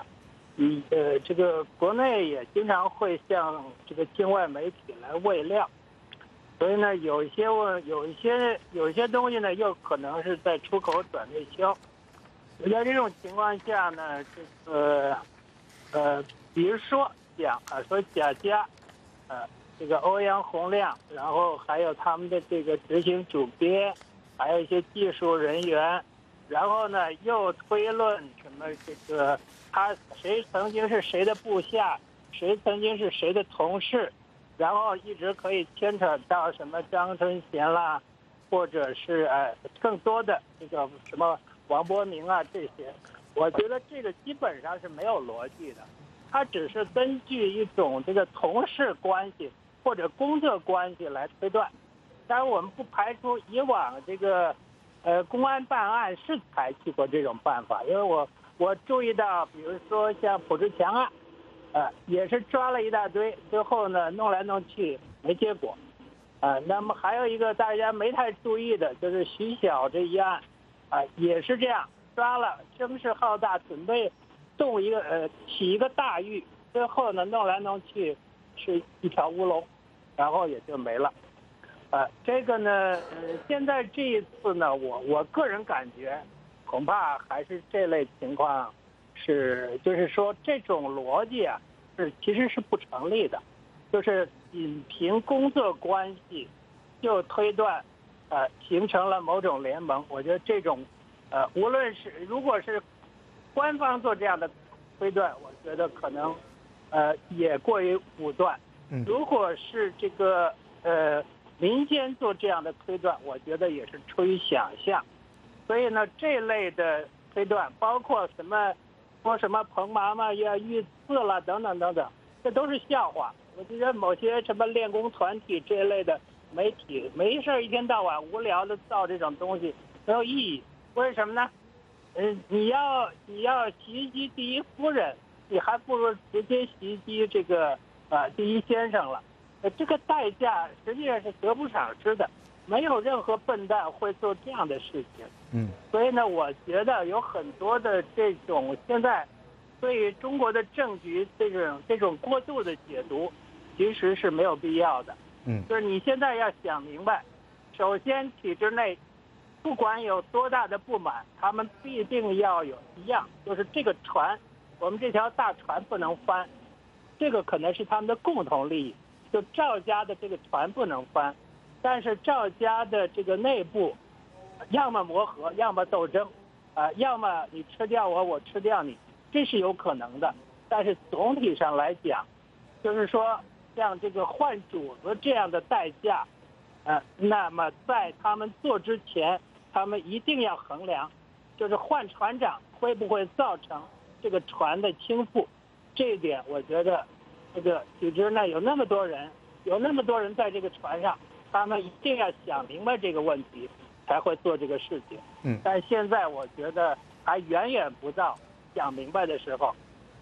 嗯，呃，这个国内也经常会向这个境外媒体来喂料，所以呢，有一些问，有一些有一些东西呢，又可能是在出口转内销。在这种情况下呢，这个呃，比如说讲啊，说贾家，呃，这个欧阳洪亮，然后还有他们的这个执行主编，还有一些技术人员，然后呢，又推论什么这个。他谁曾经是谁的部下，谁曾经是谁的同事，然后一直可以牵扯到什么张春贤啦，或者是呃更多的这个什么王伯明啊这些，我觉得这个基本上是没有逻辑的，他只是根据一种这个同事关系或者工作关系来推断，当然我们不排除以往这个呃公安办案是采取过这种办法，因为我。我注意到，比如说像朴志强案，呃，也是抓了一大堆，最后呢弄来弄去没结果，啊，那么还有一个大家没太注意的就是徐晓这一案，啊，也是这样抓了，声势浩大，准备动一个呃起一个大狱，最后呢弄来弄去是一条乌龙，然后也就没了。呃，这个呢，呃，现在这一次呢，我我个人感觉，恐怕还是这类情况，是就是说这种逻辑啊，是其实是不成立的，就是仅凭工作关系就推断，呃，形成了某种联盟。我觉得这种，呃，无论是如果是官方做这样的推断，我觉得可能，呃，也过于武断。如果是这个，呃。民间做这样的推断，我觉得也是出于想象，所以呢，这类的推断，包括什么，说什么彭妈妈要遇刺了等等等等，这都是笑话。我觉得某些什么练功团体这一类的媒体，没事一天到晚无聊的造这种东西没有意义。为什么呢？嗯，你要你要袭击第一夫人，你还不如直接袭击这个呃第一先生了。呃，这个代价实际上是得不偿失的，没有任何笨蛋会做这样的事情。嗯，所以呢，我觉得有很多的这种现在对于中国的政局这种这种过度的解读，其实是没有必要的。嗯，就是你现在要想明白，首先体制内不管有多大的不满，他们必定要有一样，就是这个船，我们这条大船不能翻，这个可能是他们的共同利益。就赵家的这个船不能翻，但是赵家的这个内部，要么磨合，要么斗争，啊，要么你吃掉我，我吃掉你，这是有可能的。但是总体上来讲，就是说像这个换主子这样的代价，呃，那么在他们做之前，他们一定要衡量，就是换船长会不会造成这个船的倾覆，这一点我觉得。这个组织呢有那么多人，有那么多人在这个船上，他们一定要想明白这个问题，才会做这个事情。嗯，但现在我觉得还远远不到想明白的时候。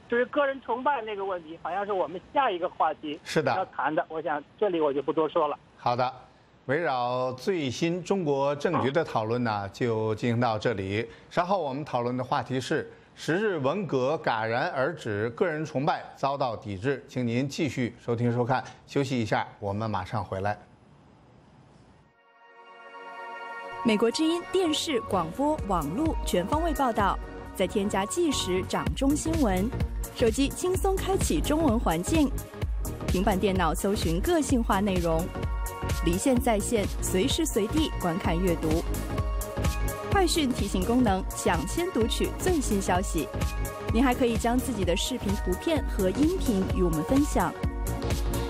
至于个人崇拜那个问题，好像是我们下一个话题是的要谈的。我想这里我就不多说了。好的，围绕最新中国政局的讨论呢，就进行到这里。稍后我们讨论的话题是。十日文革戛然而止，个人崇拜遭到抵制，请您继续收听收看。休息一下，我们马上回来。美国之音电视、广播、网络全方位报道，再添加即时掌中新闻，手机轻松开启中文环境，平板电脑搜寻个性化内容，离线在线，随时随地观看阅读。快讯提醒功能，抢先读取最新消息。您还可以将自己的视频、图片和音频与我们分享。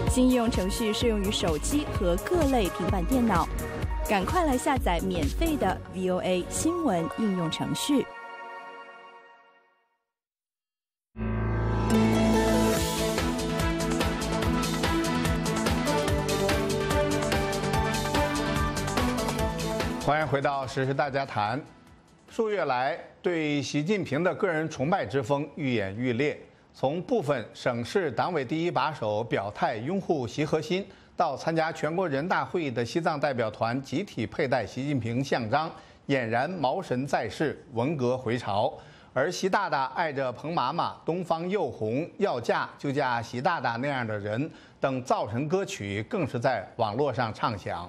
新应用程序适用于手机和各类平板电脑，赶快来下载免费的 VOA 新闻应用程序。欢迎回到《时事大家谈》。数月来，对习近平的个人崇拜之风愈演愈烈。从部分省市党委第一把手表态拥护习核心，到参加全国人大会议的西藏代表团集体佩戴习近平像章，俨然毛神在世，文革回潮。而习大大爱着彭妈妈、东方又红、要嫁就嫁习大大那样的人等造神歌曲，更是在网络上唱响。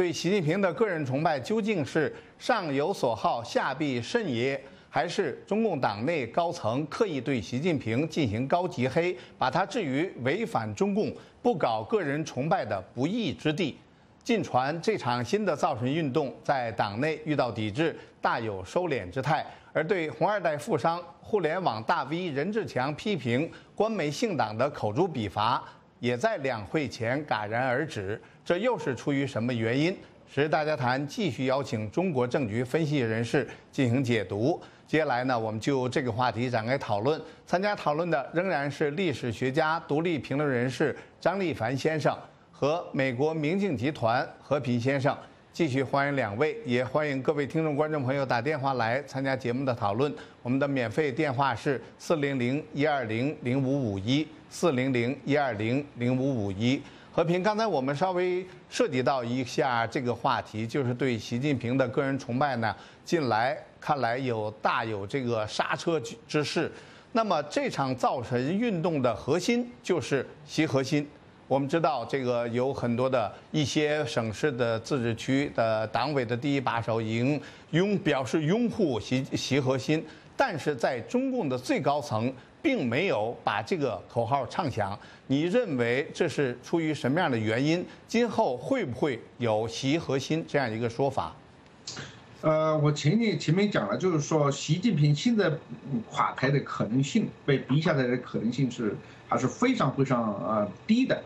对习近平的个人崇拜究竟是上有所好下必甚也，还是中共党内高层刻意对习近平进行高级黑，把他置于违反中共、不搞个人崇拜的不义之地？近传这场新的造神运动在党内遇到抵制，大有收敛之态；而对红二代富商、互联网大 V 任志强批评官媒姓党的口诛笔伐，也在两会前戛然而止。这又是出于什么原因？时大家谈继续邀请中国政局分析人士进行解读。接下来呢，我们就这个话题展开讨论。参加讨论的仍然是历史学家、独立评论人士张立凡先生和美国明镜集团和平先生。继续欢迎两位，也欢迎各位听众、观众朋友打电话来参加节目的讨论。我们的免费电话是四零零一二零零五五一四零零一二零零五五一。和平，刚才我们稍微涉及到一下这个话题，就是对习近平的个人崇拜呢，近来看来有大有这个刹车之势。那么这场造神运动的核心就是习核心。我们知道，这个有很多的一些省市的自治区的党委的第一把手已经拥表示拥护习习核心，但是在中共的最高层并没有把这个口号唱响。你认为这是出于什么样的原因？今后会不会有习核心这样一个说法？呃，我前面前面讲了，就是说习近平现在垮台的可能性，被逼下来的可能性是还是非常非常呃低的。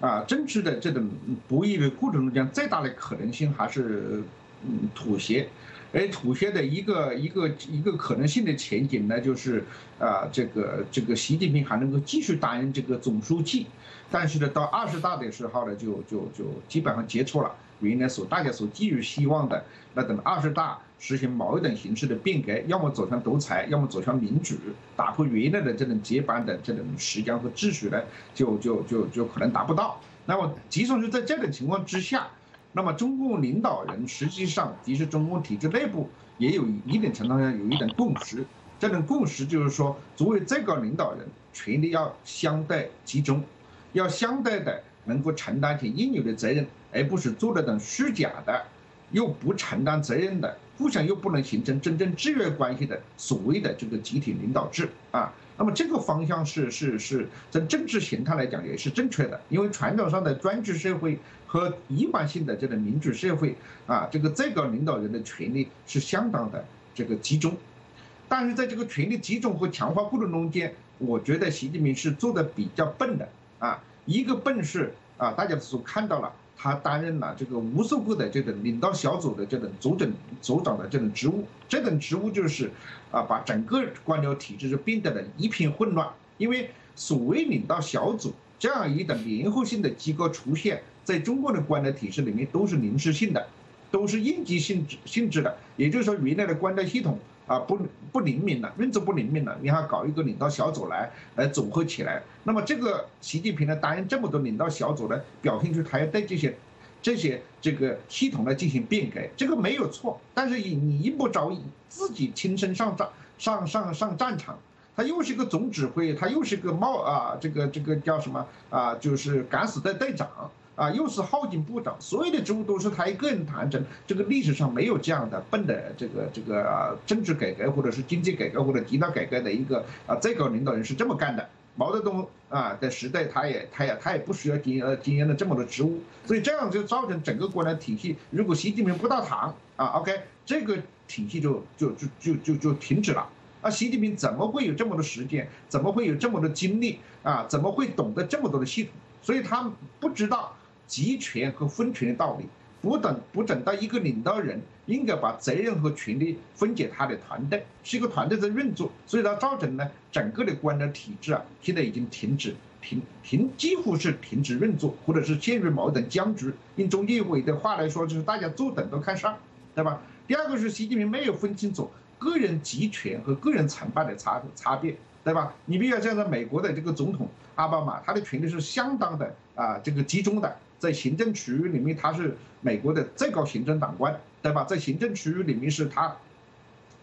啊，政治的这种博弈的过程中间，最大的可能性还是嗯妥协，而妥协的一个一个一个可能性的前景呢，就是啊这个这个习近平还能够继续担任这个总书记，但是呢，到二十大的时候呢，就就就基本上结束了。原来所大家所寄予希望的，那等二十大实行某一种形式的变革，要么走向独裁，要么走向民主，打破原来的这种接班的这种时间和秩序呢，就就就就可能达不到。那么，即使是在这种情况之下，那么中共领导人实际上，其实中共体制内部也有一定程度上有一点共识。这种共识就是说，作为最高领导人，权力要相对集中，要相对的能够承担起应有的责任。而不是做那种虚假的，又不承担责任的，互相又不能形成真正制约关系的所谓的这个集体领导制啊。那么这个方向是是是从政治形态来讲也是正确的，因为传统上的专制社会和一般性的这个民主社会啊，这个最高领导人的权力是相当的这个集中。但是在这个权力集中和强化过程中间，我觉得习近平是做的比较笨的啊。一个笨是啊，大家所看到了。他担任了这个无数个的这种领导小组的这种组长、组长的这种职务，这种职务就是，啊，把整个官僚体制就变得了一片混乱。因为所谓领导小组这样一种联合性的机构出现在中国的官僚体制里面都是临时性的，都是应急性质性质的。也就是说，原来的官僚系统。啊，不不灵敏了，运作不灵敏了，你还搞一个领导小组来来组合起来，那么这个习近平呢担任这么多领导小组呢，表现出他要对这些这些这个系统来进行变革，这个没有错。但是你你一不着自己亲身上战上上上战场，他又是个总指挥，他又是个冒啊这个这个叫什么啊，就是敢死队队长。啊，又是后勤部长，所有的职务都是他一个人谈成。这个历史上没有这样的笨的这个这个政治改革或者是经济改革或者领导改革的一个啊最高领导人是这么干的。毛泽东啊的时代，他也他也他也不需要经呃经营了这么多职务，所以这样就造成整个国家体系，如果习近平不到堂啊，OK，这个体系就就就就就就停止了。啊，习近平怎么会有这么多时间？怎么会有这么多精力？啊，怎么会懂得这么多的系统？所以他不知道。集权和分权的道理，不等不等到一个领导人应该把责任和权力分解他的团队，是一个团队在运作，所以它造成呢整个的官僚体制啊，现在已经停止停停几乎是停止运作，或者是陷入某种僵局。用中纪委的话来说，就是大家坐等都看上，对吧？第二个是习近平没有分清楚个人集权和个人承办的差差别，对吧？你比如像在美国的这个总统奥巴马，他的权力是相当的啊这个集中的。在行政区域里面，他是美国的最高行政长官，对吧？在行政区域里面，是他，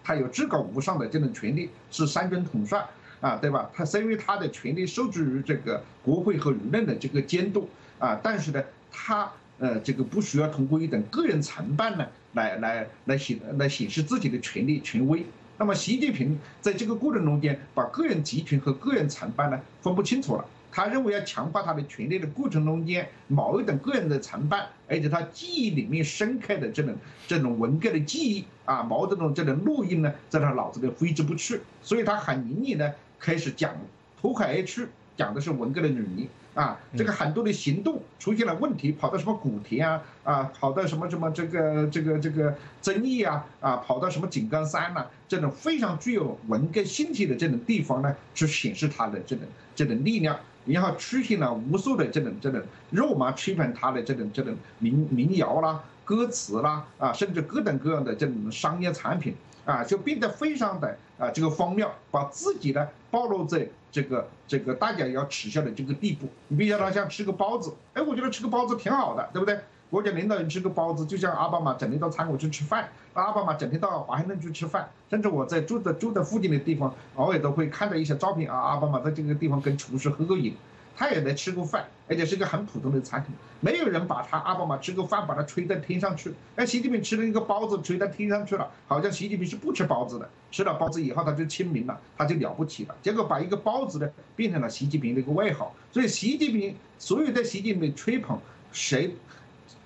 他有至高无上的这种权利，是三军统帅啊，对吧？他是因为他的权力受制于这个国会和舆论的这个监督啊，但是呢，他呃，这个不需要通过一等个人承办呢，来来来显来显示自己的权力权威。那么，习近平在这个过程中间，把个人集权和个人承办呢分不清楚了。他认为要强化他的权力的过程中间，某一等个人的承办，而且他记忆里面深刻的这种这种文革的记忆啊，毛泽东这种录音呢，在他脑子里挥之不去，所以他很容易呢开始讲脱口而出，讲的是文革的女人啊，这个很多的行动出现了问题，跑到什么古田啊啊，跑到什么什么这个这个这个遵义啊啊，跑到什么井冈山呐，这种非常具有文革性质的这种地方呢，去显示他的这种这种力量。然后出现了无数的这种这种肉麻吹捧他的这种这种民民谣啦歌词啦啊，甚至各种各样的这种商业产品啊，就变得非常的啊这个荒谬，把自己呢暴露在这个这个大家要耻笑的这个地步。你比如说像吃个包子，哎，我觉得吃个包子挺好的，对不对？国家领导人吃个包子，就像奥巴马整天到餐馆去吃饭，奥巴马整天到华盛顿去吃饭，甚至我在住的住的附近的地方，偶尔都会看到一些照片啊，奥巴马在这个地方跟厨师合个影。他也来吃过饭，而且是个很普通的餐厅，没有人把他奥巴马吃个饭把他吹到天上去。哎，习近平吃了一个包子，吹到天上去了，好像习近平是不吃包子的，吃了包子以后他就亲民了，他就了不起了。结果把一个包子呢变成了习近平的一个外号，所以习近平所有的习近平吹捧谁，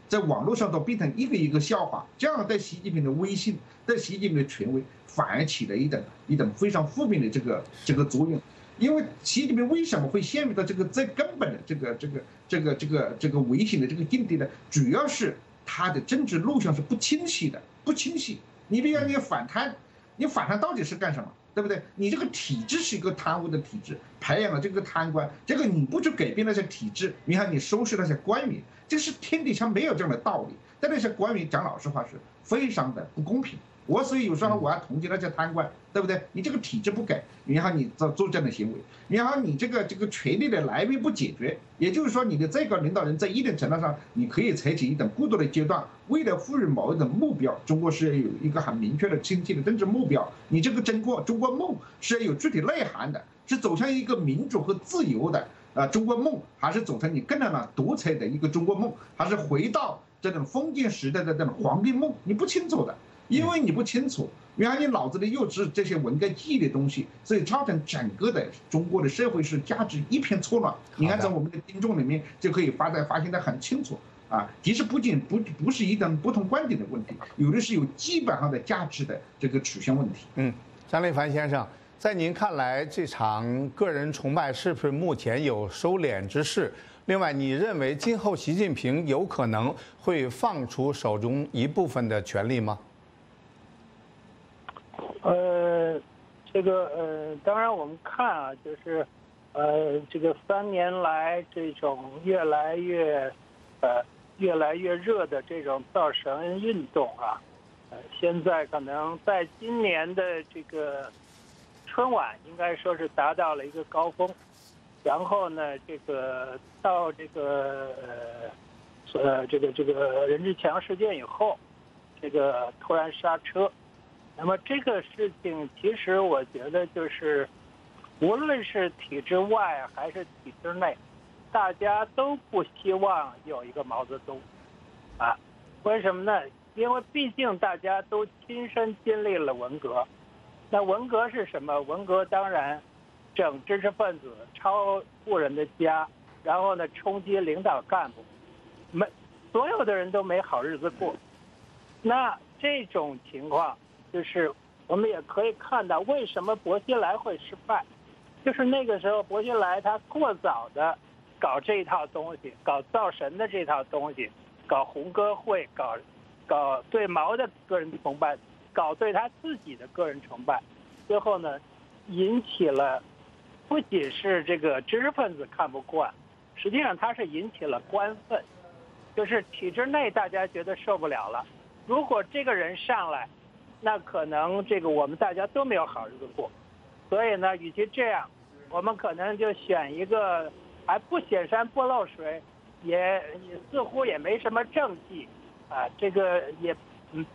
在网络上都变成一个一个笑话，这样对习近平的威信、对习近平的权威反而起了一等一等非常负面的这个这个作用。因为习近平为什么会陷入到这个最根本的这个这个这个这个这个危险的这个境地呢？主要是他的政治路线是不清晰的，不清晰。你比如你反贪，你反贪到底是干什么？对不对？你这个体制是一个贪污的体制，培养了这个贪官，这个你不去改变那些体制，你看你收拾那些官员，这是天底下没有这样的道理。但那些官员讲老实话是非常的不公平。我所以有时候我要同情那些贪官，对不对？你这个体制不改，然后你做做这样的行为，然后你这个这个权力的来源不解决，也就是说，你的最高领导人在一定程度上，你可以采取一种过渡的阶段，为了赋予某一种目标，中国是要有一个很明确的、清晰的政治目标。你这个中国中国梦是要有具体内涵的，是走向一个民主和自由的啊中国梦，还是走向你更加的独裁的一个中国梦，还是回到这种封建时代的这种皇帝梦？你不清楚的。因为你不清楚，原来你脑子里又是这些文革记忆的东西，所以造成整个的中国的社会是价值一片错乱。你看，在我们的听众里面就可以发在发现的很清楚啊。其实不仅不不是一种不同观点的问题，有的是有基本上的价值的这个取向问题。嗯，张立凡先生，在您看来，这场个人崇拜是不是目前有收敛之势？另外，你认为今后习近平有可能会放出手中一部分的权力吗？呃，这个呃，当然我们看啊，就是，呃，这个三年来这种越来越，呃，越来越热的这种造神运动啊，呃，现在可能在今年的这个春晚应该说是达到了一个高峰，然后呢，这个到这个呃，呃，这个这个任志强事件以后，这个突然刹车。那么这个事情，其实我觉得就是，无论是体制外还是体制内，大家都不希望有一个毛泽东，啊，为什么呢？因为毕竟大家都亲身经历了文革，那文革是什么？文革当然整知识分子、抄富人的家，然后呢冲击领导干部，没所有的人都没好日子过，那这种情况。就是我们也可以看到，为什么薄熙来会失败，就是那个时候薄熙来他过早的搞这一套东西，搞造神的这套东西，搞红歌会，搞搞对毛的个人崇拜，搞对他自己的个人崇拜，最后呢，引起了不仅是这个知识分子看不惯，实际上他是引起了官愤，就是体制内大家觉得受不了了，如果这个人上来。那可能这个我们大家都没有好日子过，所以呢，与其这样，我们可能就选一个还不显山不漏水，也也似乎也没什么政绩，啊，这个也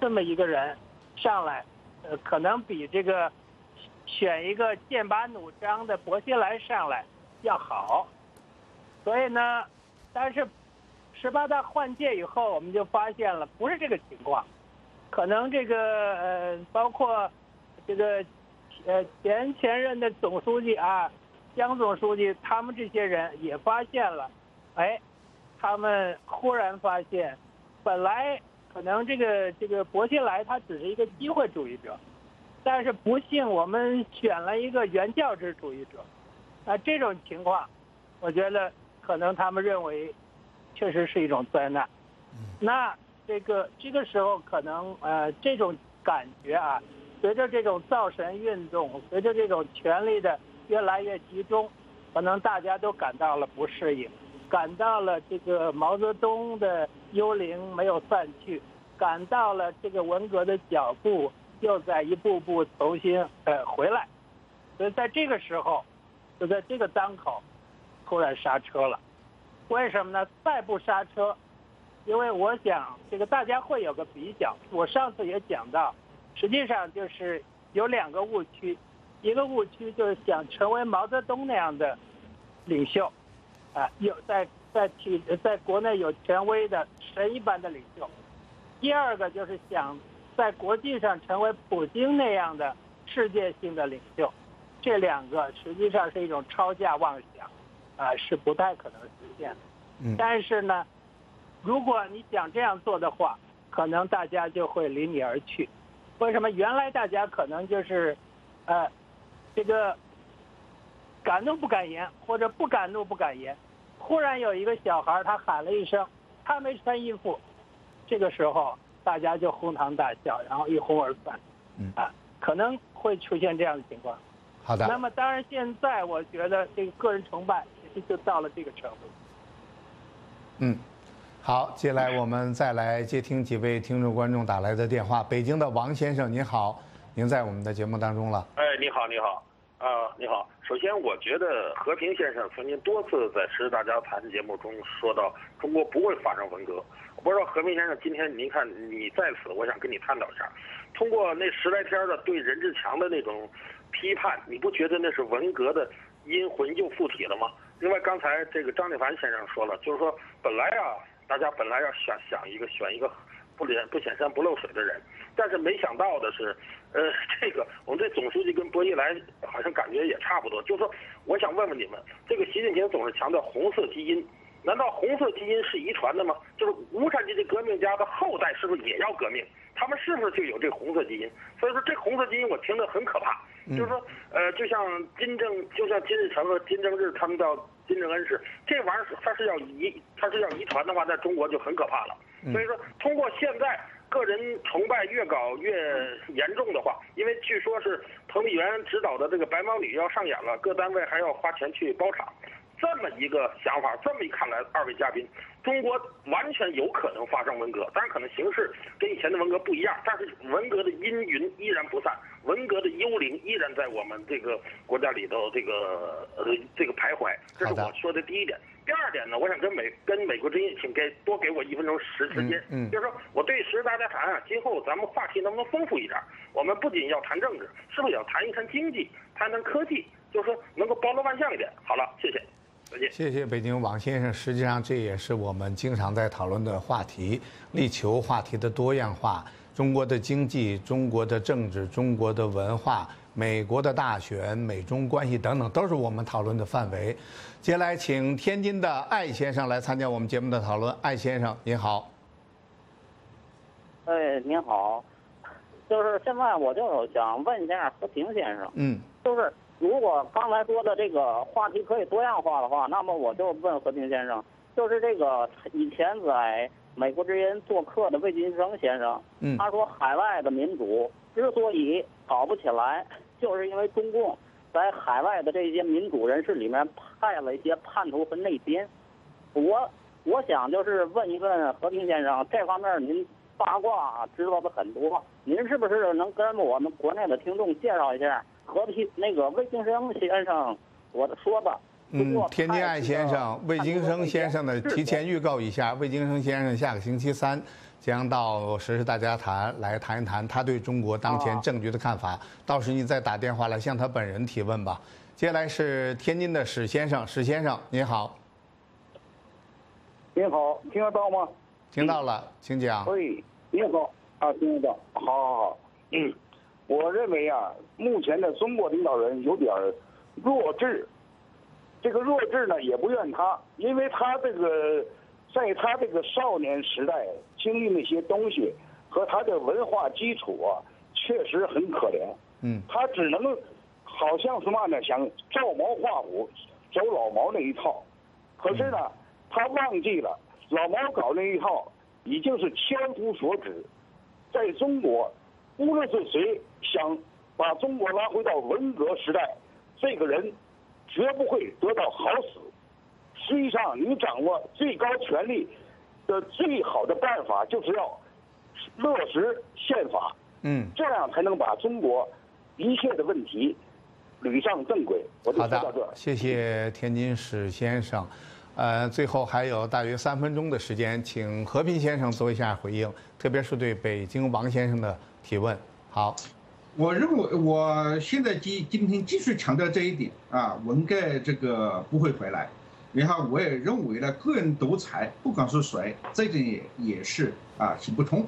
这么一个人上来，呃，可能比这个选一个剑拔弩张的薄熙来上来要好。所以呢，但是十八大换届以后，我们就发现了不是这个情况。可能这个呃，包括这个呃前前任的总书记啊，江总书记，他们这些人也发现了，哎，他们忽然发现，本来可能这个这个薄熙来他只是一个机会主义者，但是不幸我们选了一个原教旨主义者，啊，这种情况，我觉得可能他们认为，确实是一种灾难，那。这个这个时候可能呃这种感觉啊，随着这种造神运动，随着这种权力的越来越集中，可能大家都感到了不适应，感到了这个毛泽东的幽灵没有散去，感到了这个文革的脚步，又在一步步重新呃回来，所以在这个时候，就在这个当口，突然刹车了。为什么呢？再不刹车，因为我想这个大家会有个比较。我上次也讲到，实际上就是有两个误区，一个误区就是想成为毛泽东那样的领袖，啊，有在在体在国内有权威的神一般的领袖；第二个就是想在国际上成为普京那样的世界性的领袖。这两个实际上是一种超价妄想，啊，是不太可能实现的。嗯。但是呢，如果你想这样做的话，可能大家就会离你而去。为什么？原来大家可能就是，呃，这个敢怒不敢言，或者不敢怒不敢言。忽然有一个小孩他喊了一声，他没穿衣服，这个时候大家就哄堂大笑，然后一哄而散。嗯。啊，可能会出现这样的情况。好的。那么当然，现在我觉得这个个人崇拜其实就到了这个程度。嗯，好，接下来我们再来接听几位听众观众打来的电话。北京的王先生您好，您在我们的节目当中了。哎，你好，你好，啊，你好。首先，我觉得和平先生曾经多次在《十大家谈》节目中说到，中国不会发生文革。我不知道和平先生今天您看你在此，我想跟你探讨一下，通过那十来天的对任志强的那种批判，你不觉得那是文革的阴魂又附体了吗？另外，刚才这个张立凡先生说了，就是说本来啊，大家本来要想想一个选一个不显不显山不漏水的人，但是没想到的是，呃，这个我们这总书记跟薄熙来好像感觉也差不多。就是说，我想问问你们，这个习近平总是强调红色基因，难道红色基因是遗传的吗？就是无产阶级革命家的后代是不是也要革命？他们是不是就有这红色基因？所以说，这红色基因我听着很可怕。就是说，呃，就像金正，就像金日成和金正日他们叫金正恩是，这玩意儿它是要遗，它是要遗传的话，在中国就很可怕了。所以说，通过现在个人崇拜越搞越严重的话，因为据说是彭丽媛指导的这个白毛女要上演了，各单位还要花钱去包场。这么一个想法，这么一看来，二位嘉宾，中国完全有可能发生文革，当然可能形式跟以前的文革不一样，但是文革的阴云依然不散，文革的幽灵依然在我们这个国家里头这个呃这个徘徊。这是我说的第一点。第二点呢，我想跟美跟美国之音，请给多给我一分钟时时间，嗯，就是说我对时大家谈啊，今后咱们话题能不能丰富一点？我们不仅要谈政治，是不是也要谈一谈经济，谈谈科技，就是说能够包罗万象一点？好了，谢谢。谢谢北京王先生。实际上，这也是我们经常在讨论的话题，力求话题的多样化。中国的经济、中国的政治、中国的文化、美国的大选、美中关系等等，都是我们讨论的范围。接下来，请天津的艾先生来参加我们节目的讨论。艾先生，您好。哎，您好。就是现在，我就想问一下和平先生。嗯。就是。如果刚才说的这个话题可以多样化的话，那么我就问和平先生，就是这个以前在美国之音做客的魏金生先生，他说海外的民主之所以搞不起来，就是因为中共在海外的这些民主人士里面派了一些叛徒和内奸。我我想就是问一问和平先生，这方面您八卦知道的很多，您是不是能跟我们国内的听众介绍一下？和平那个魏京生先生，我说吧。嗯，天津爱先生，魏京生先生的提前预告一下，魏京生先生下个星期三将到《时事大家谈》来谈一谈他对中国当前政局的看法。到时你再打电话来向他本人提问吧。接下来是天津的史先生，史先生您好。您好，听得到吗？听到了，请讲。喂，您好，啊，听得到，好好好，嗯。我认为啊，目前的中国领导人有点弱智。这个弱智呢，也不怨他，因为他这个在他这个少年时代经历那些东西和他的文化基础啊，确实很可怜。嗯。他只能好像是嘛呢，想照猫画虎，走老毛那一套。可是呢，他忘记了老毛搞那一套已经是千夫所指，在中国。无论是谁想把中国拉回到文革时代，这个人绝不会得到好死。实际上，你掌握最高权力的最好的办法，就是要落实宪法，嗯，这样才能把中国一切的问题捋上正轨。我就说到这。谢谢天津史先生。呃，最后还有大约三分钟的时间，请和平先生做一下回应，特别是对北京王先生的提问。好，我认为我现在今今天继续强调这一点啊，文革这个不会回来。然后我也认为呢，个人独裁，不管是谁，这点也也是啊行不通。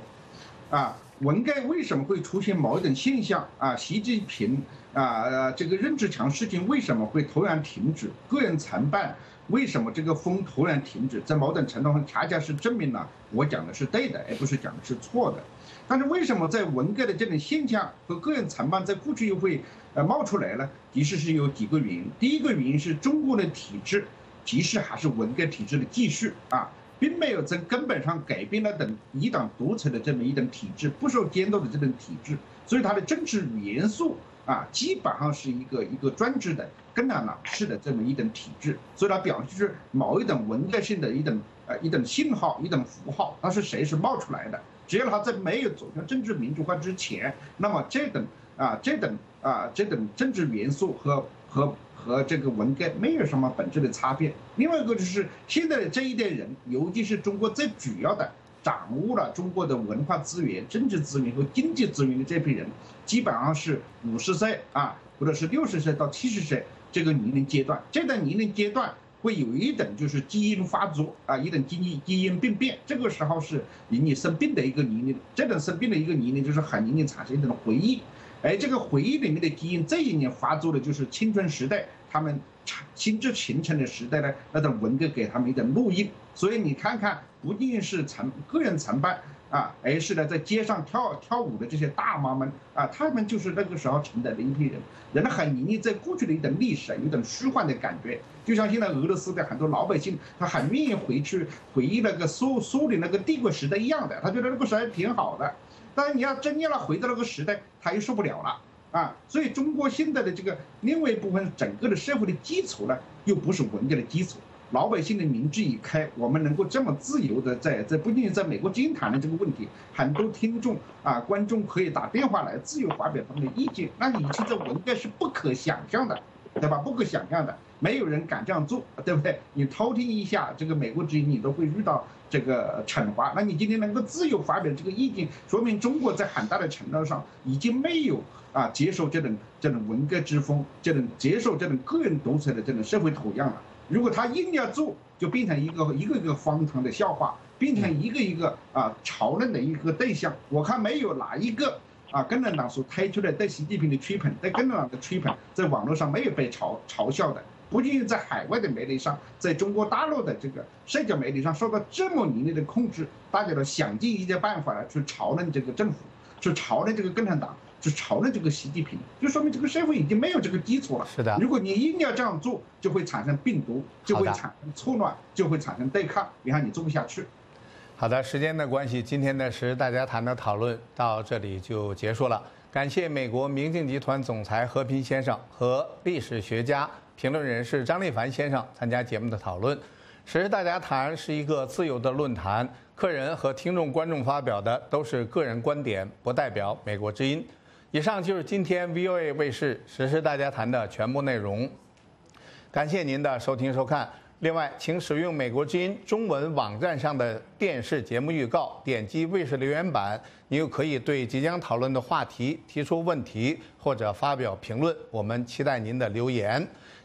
啊，文革为什么会出现某一种现象啊？习近平啊，这个任志强事情为什么会突然停止？个人参办。为什么这个风突然停止？在某种程度上，恰恰是证明了我讲的是对的，而不是讲的是错的。但是为什么在文革的这种现象和个人残办在过去又会呃冒出来呢？其实是有几个原因。第一个原因是中国的体制其实还是文革体制的继续啊，并没有从根本上改变了等一党独裁的这么一种体制，不受监督的这种体制，所以它的政治元素。啊，基本上是一个一个专制的共产党式的这么一种体制，所以它表示是某一种文革性的一种呃一种信号一种符号，它是谁是冒出来的？只要它在没有走向政治民主化之前，那么这等啊这等啊这等政治元素和和和这个文革没有什么本质的差别。另外一个就是现在的这一代人，尤其是中国最主要的。掌握了中国的文化资源、政治资源和经济资源的这批人，基本上是五十岁啊，或者是六十岁到七十岁这个年龄阶段。这段年龄阶段会有一等就是基因发作啊，一等基因基因病变。这个时候是你生病的一个年龄，这等生病的一个年龄就是很容易产生一种回忆。而这个回忆里面的基因这一年发作的就是青春时代，他们心智形成的时代呢，那种文革给他们一种烙印。所以你看看。不仅是成个人成败啊，而是呢，在街上跳跳舞的这些大妈们啊，他们就是那个时候承担的一批人。人很容易在过去的一段历史，有点虚幻的感觉，就像现在俄罗斯的很多老百姓，他很愿意回去回忆那个苏苏联那个帝国时代一样的，他觉得那个时代挺好的。但是你要真要他回到那个时代，他又受不了了啊。所以中国现在的这个另外一部分整个的社会的基础呢，又不是文革的基础。老百姓的民智已开，我们能够这么自由的在在不仅仅在美国之音谈论这个问题，很多听众啊观众可以打电话来自由发表他们的意见，那以前在文革是不可想象的，对吧？不可想象的，没有人敢这样做，对不对？你偷听一下这个美国之音，你都会遇到这个惩罚。那你今天能够自由发表这个意见，说明中国在很大的程度上已经没有啊接受这种这种文革之风，这种接受这种个人独裁的这种社会土壤了。如果他硬要做，就变成一个一个一个荒唐的笑话，变成一个一个啊嘲论的一个对象。我看没有哪一个啊共产党所推出的对习近平的吹捧，对共产党的吹捧，在网络上没有被嘲嘲笑的。不仅仅在海外的媒体上，在中国大陆的这个社交媒体上受到这么严厉的控制，大家都想尽一切办法来去嘲论这个政府，去嘲论这个共产党。是朝着这个习近平，就说明这个社会已经没有这个基础了。是的，如果你硬要这样做，就会产生病毒，就会产生错乱，就会产生对抗，你看你做不下去。好的，时间的关系，今天的时大家谈的讨论到这里就结束了。感谢美国明镜集团总裁何平先生和历史学家、评论人士张立凡先生参加节目的讨论。时大家谈是一个自由的论坛，客人和听众、观众发表的都是个人观点，不代表美国之音。以上就是今天 VOA 卫视《实时大家谈》的全部内容，感谢您的收听收看。另外，请使用美国之音中文网站上的电视节目预告，点击卫视留言板，你又可以对即将讨论的话题提出问题或者发表评论。我们期待您的留言。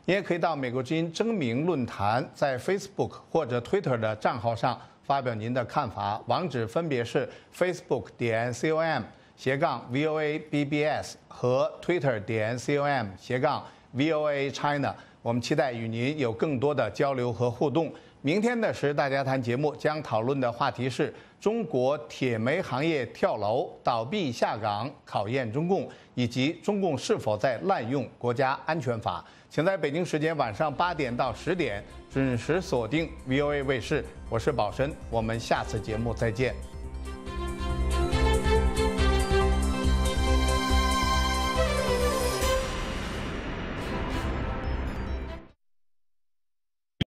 你也可以到美国之音征名论坛在 Facebook 或者 Twitter 的账号上发表您的看法，网址分别是 Facebook 点 com。斜杠 VOA BBS 和 Twitter 点 com 斜杠 VOA China，我们期待与您有更多的交流和互动。明天的时大家谈节目将讨论的话题是中国铁煤行业跳楼、倒闭下岗，考验中共，以及中共是否在滥用国家安全法。请在北京时间晚上八点到十点准时锁定 VOA 卫视，我是宝申，我们下次节目再见。